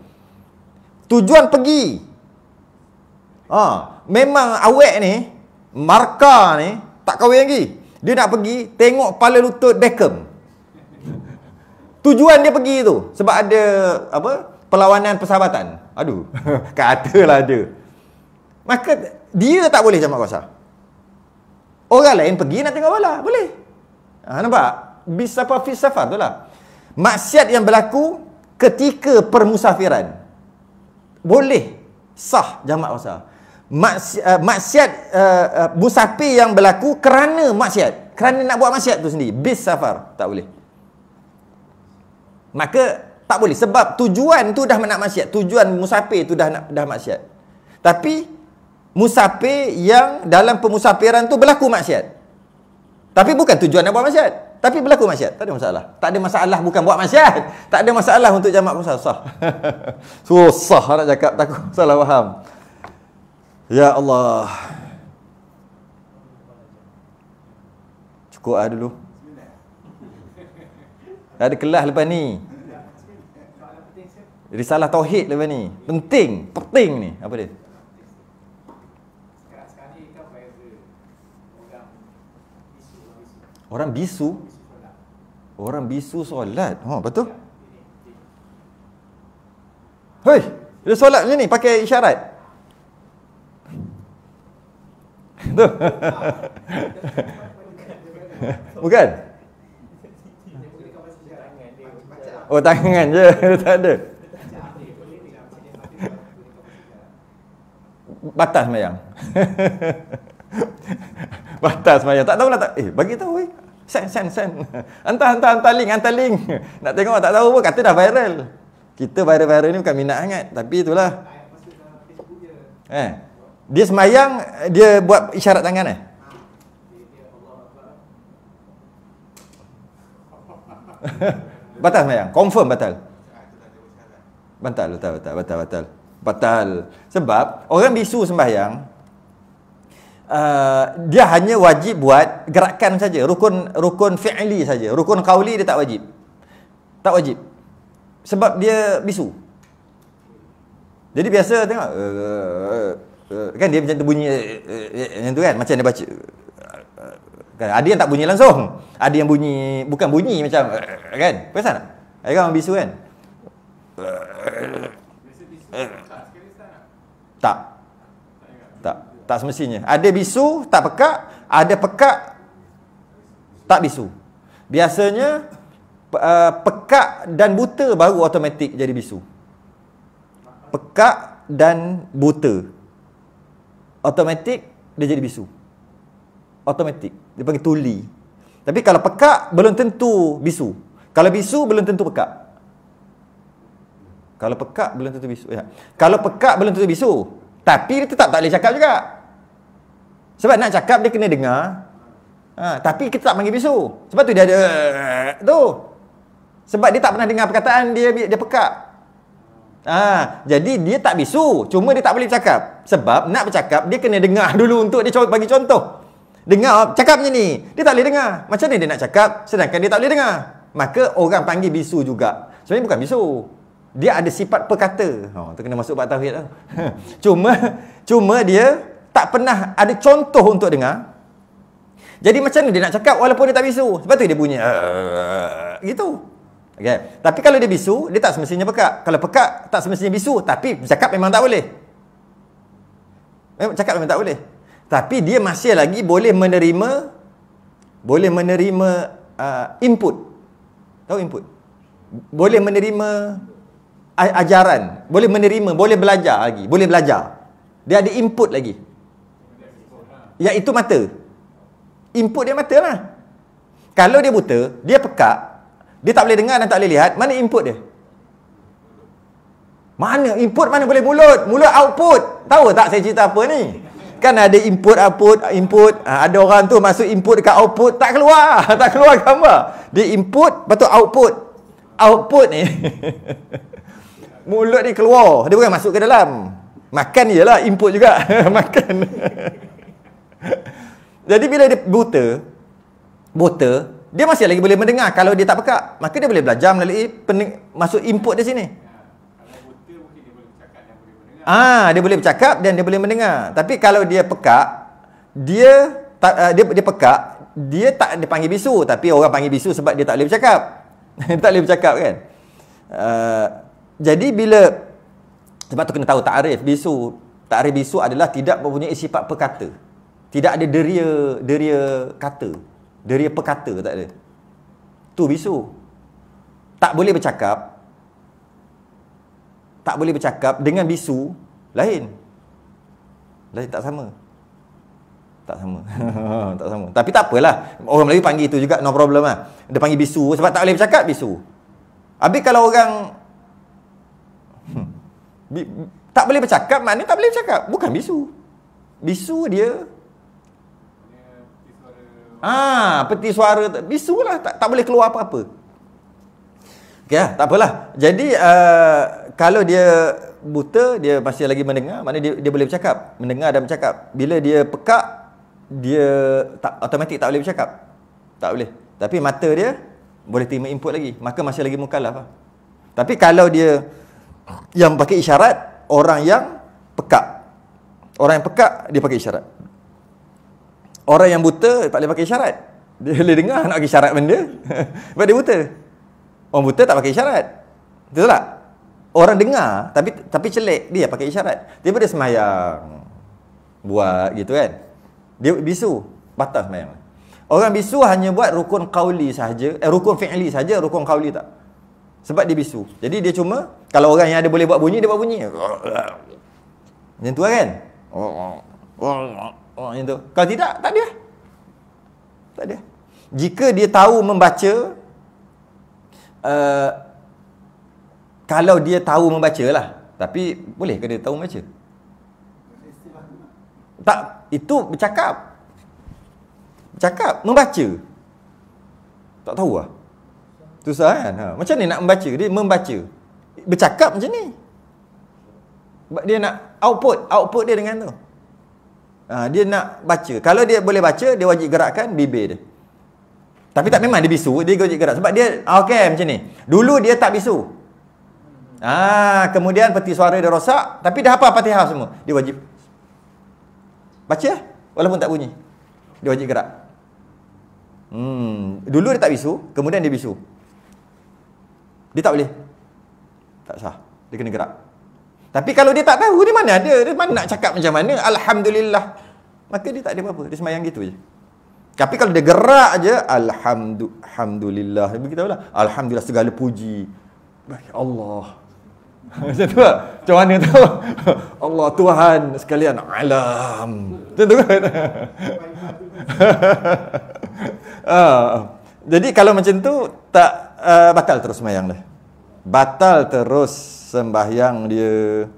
Tujuan pergi. Ha, memang awek ni, marka ni, tak kahwin lagi. Dia nak pergi tengok kepala lutut Beckham. Tujuan dia pergi tu sebab ada apa? Perlawanan persahabatan. Aduh, katalah ada. Maka dia tak boleh jamak kuasa. Orang lain pergi nak tengok bola, boleh. Ha, nampak? Bisapa fi safar tu lah. Maksiat yang berlaku ketika permusafiran. Boleh sah jamak. Maksiat, uh, maksiat uh, uh, musafir yang berlaku kerana maksiat. Kerana nak buat maksiat tu sendiri. Bis safar. Tak boleh. Maka tak boleh sebab tujuan tu dah nak maksiat. Tujuan musafir tu dah nak dah maksiat. Tapi musafir yang dalam pemusafiran tu berlaku maksiat. Tapi bukan tujuan nak buat maksiat. Tapi berlaku maksiat. Tak ada masalah. Tak ada masalah bukan buat maksiat. Tak ada masalah untuk jamak kusah. Sah. Susah nak cakap takut salah faham. Ya Allah. Cukup lah dulu. Ada kelas lepas ni. Risalah Tauhid lepas ni. Penting. Penting ni. Apa dia? Orang bisu. Orang bisu solat. Oh, betul? Ini. Hei, dia solat macam ni pakai isyarat. Tu. Bukan? Oh, tangan je. tak ada. Batas mayang. Batas mayang. Tak tahulah tak. Eh, bagi tahu eh. Send, send, send. Hantar, hantar, hantar link, hantar link. Nak tengok tak tahu pun kata dah viral. Kita viral-viral ni bukan minat sangat. Tapi itulah. Eh. Dia semayang, dia buat isyarat tangan eh? Batal semayang. Confirm. Batal, batal, batal, batal, batal. Batal. Sebab orang bisu sembahyang uh, dia hanya wajib buat gerakan saja, rukun rukun fi'li saja. Rukun qauli dia tak wajib. Tak wajib. Sebab dia bisu. Jadi biasa tengok uh, uh, kan dia macam tu bunyi uh, uh, macam tu kan macam dia baca uh, kan ada yang tak bunyi langsung. Ada yang bunyi bukan bunyi macam uh, kan. Perasan tak? Ada orang bisu kan? Tak sekali start tak? Tak. Semestinya. Ada bisu, tak pekak. Ada pekak, tak bisu. Biasanya, uh, pekak dan buta baru automatik jadi bisu. Pekak dan buta. Automatik, dia jadi bisu. Automatik. Dia panggil tuli. Tapi kalau pekak, belum tentu bisu. Kalau bisu, belum tentu pekak. Kalau pekak, belum tentu bisu. Ya. Kalau pekak, belum tentu bisu. Tapi dia tetap tak boleh cakap juga. Sebab nak cakap dia kena dengar. Ha, tapi kita tak panggil bisu. Sebab tu dia ada tu. Sebab dia tak pernah dengar perkataan dia dia pekak. Ha, jadi dia tak bisu, cuma dia tak boleh bercakap. Sebab nak bercakap dia kena dengar dulu untuk dia bagi contoh. Dengar cakap macam ni, dia tak boleh dengar. Macam mana dia nak cakap sedangkan dia tak boleh dengar? Maka orang panggil bisu juga. Sebenarnya bukan bisu. Dia ada sifat perkata. Ha, tu kena masuk bab tauhid lah. cuma cuma dia tak pernah ada contoh untuk dengar. Jadi macam mana dia nak cakap walaupun dia tak bisu? Sebab tu dia bunyi "Uh," gitu. Okay. Tapi kalau dia bisu, dia tak semestinya pekak. Kalau pekak, tak semestinya bisu. Tapi cakap memang tak boleh. Memang cakap memang tak boleh. Tapi dia masih lagi boleh menerima boleh menerima uh, input. Tahu input? Boleh menerima ajaran, boleh menerima, boleh belajar lagi, boleh belajar. Dia ada input lagi. Iaitu mata. Input dia mata lah. Kalau dia buta, dia pekak, dia tak boleh dengar dan tak boleh lihat, mana input dia? Mana input mana boleh mulut? Mulut output. Tahu tak saya cerita apa ni? Kan ada input output input ha, ada orang tu masuk input dekat output tak keluar, tak keluar gambar. Dia input lepas tu output. Output ni mulut ni keluar, dia bukan masuk ke dalam. Makan je lah input juga. Makan. Jadi bila dia buta, buta, dia masih lagi boleh mendengar kalau dia tak pekak. Maka dia boleh belajar melalui pening, masuk input di sini. Dia mendengar. Ah, dia boleh bercakap dan dia boleh mendengar. Tapi kalau dia pekak, dia tak uh, dia dia pekak, dia tak dipanggil bisu, tapi orang panggil bisu sebab dia tak boleh bercakap. dia tak boleh bercakap kan. Uh, jadi bila sebab tu kena tahu takrif bisu. Takrif bisu adalah tidak mempunyai sifat perkata. Tidak ada deria deria kata. Deria perkata tak ada. Tu bisu. Tak boleh bercakap, tak boleh bercakap dengan bisu lain. Lain tak sama. Tak sama. tak sama. Tapi tak apalah. Orang Melayu panggil itu juga no problem lah. Dia panggil bisu sebab tak boleh bercakap bisu. Habis kalau orang hmm, bi- tak boleh bercakap maknanya tak boleh bercakap. Bukan bisu. Bisu dia Ah, peti suara bisu lah tak, tak boleh keluar apa-apa. Okey lah, tak apalah. Jadi uh, kalau dia buta, dia masih lagi mendengar, mana dia dia boleh bercakap, mendengar dan bercakap. Bila dia pekak, dia tak automatik tak boleh bercakap. Tak boleh. Tapi mata dia boleh terima input lagi, maka masih lagi mukallaf lah. Tapi kalau dia yang pakai isyarat, orang yang pekak. Orang yang pekak dia pakai isyarat. Orang yang buta tak boleh pakai isyarat. Dia boleh dengar nak pakai isyarat benda. Sebab dia buta. Orang buta tak pakai isyarat. Betul tak? Orang dengar tapi tapi celik dia pakai isyarat. Dia boleh semayang. Buat gitu kan. Dia bisu, batas semayang. Orang bisu hanya buat rukun qauli sahaja, eh rukun fi'li sahaja, rukun qauli tak. Sebab dia bisu. Jadi dia cuma kalau orang yang ada boleh buat bunyi dia buat bunyi. Macam tu lah kan? Macam tu. Kalau tidak, tak ada. Tak ada. Jika dia tahu membaca, uh, kalau dia tahu membaca lah. Tapi boleh ke dia tahu membaca? Tak, itu bercakap. Bercakap, membaca. Tak tahu lah. Susah kan? Ha. Macam ni nak membaca? Dia membaca. Bercakap macam ni. Dia nak output. Output dia dengan tu. Ha, dia nak baca. Kalau dia boleh baca, dia wajib gerakkan bibir dia. Tapi tak memang dia bisu, dia wajib gerak. Sebab dia, ah, okey macam ni. Dulu dia tak bisu. Ah, kemudian peti suara dia rosak, tapi dah hafal Fatihah semua. Dia wajib baca walaupun tak bunyi. Dia wajib gerak. Hmm, dulu dia tak bisu, kemudian dia bisu. Dia tak boleh. Tak sah. Dia kena gerak. Tapi kalau dia tak tahu, dia mana ada? Dia mana nak cakap macam mana? Alhamdulillah. Maka dia tak ada apa-apa. Dia semayang gitu je. Tapi kalau dia gerak je, Alhamdulillah. Dia beritahu lah. Alhamdulillah segala puji. Bagi Allah. Macam tu lah. Macam mana tu? Allah Tuhan sekalian alam. Macam tu kan? Ah, jadi kalau macam tu tak uh, batal terus sembahyang dah. Batal terus sembahyang dia.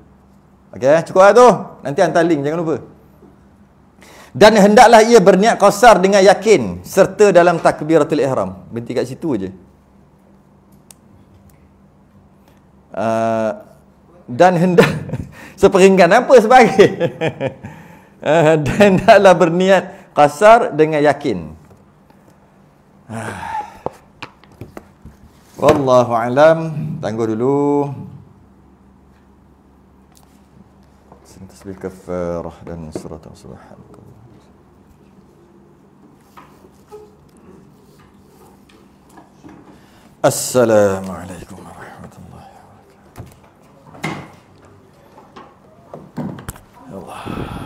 Okey, cukup lah tu. Nanti hantar link jangan lupa. Dan hendaklah ia berniat qasar dengan yakin serta dalam takbiratul ihram. Berhenti kat situ aje. Uh, dan hendak seperinggan apa sebagai uh, dan hendaklah berniat qasar dengan yakin. Wallahu alam. Tangguh dulu. Tasbih kafarah dan surat subhanallah. السلام عليكم ورحمة الله وبركاته الله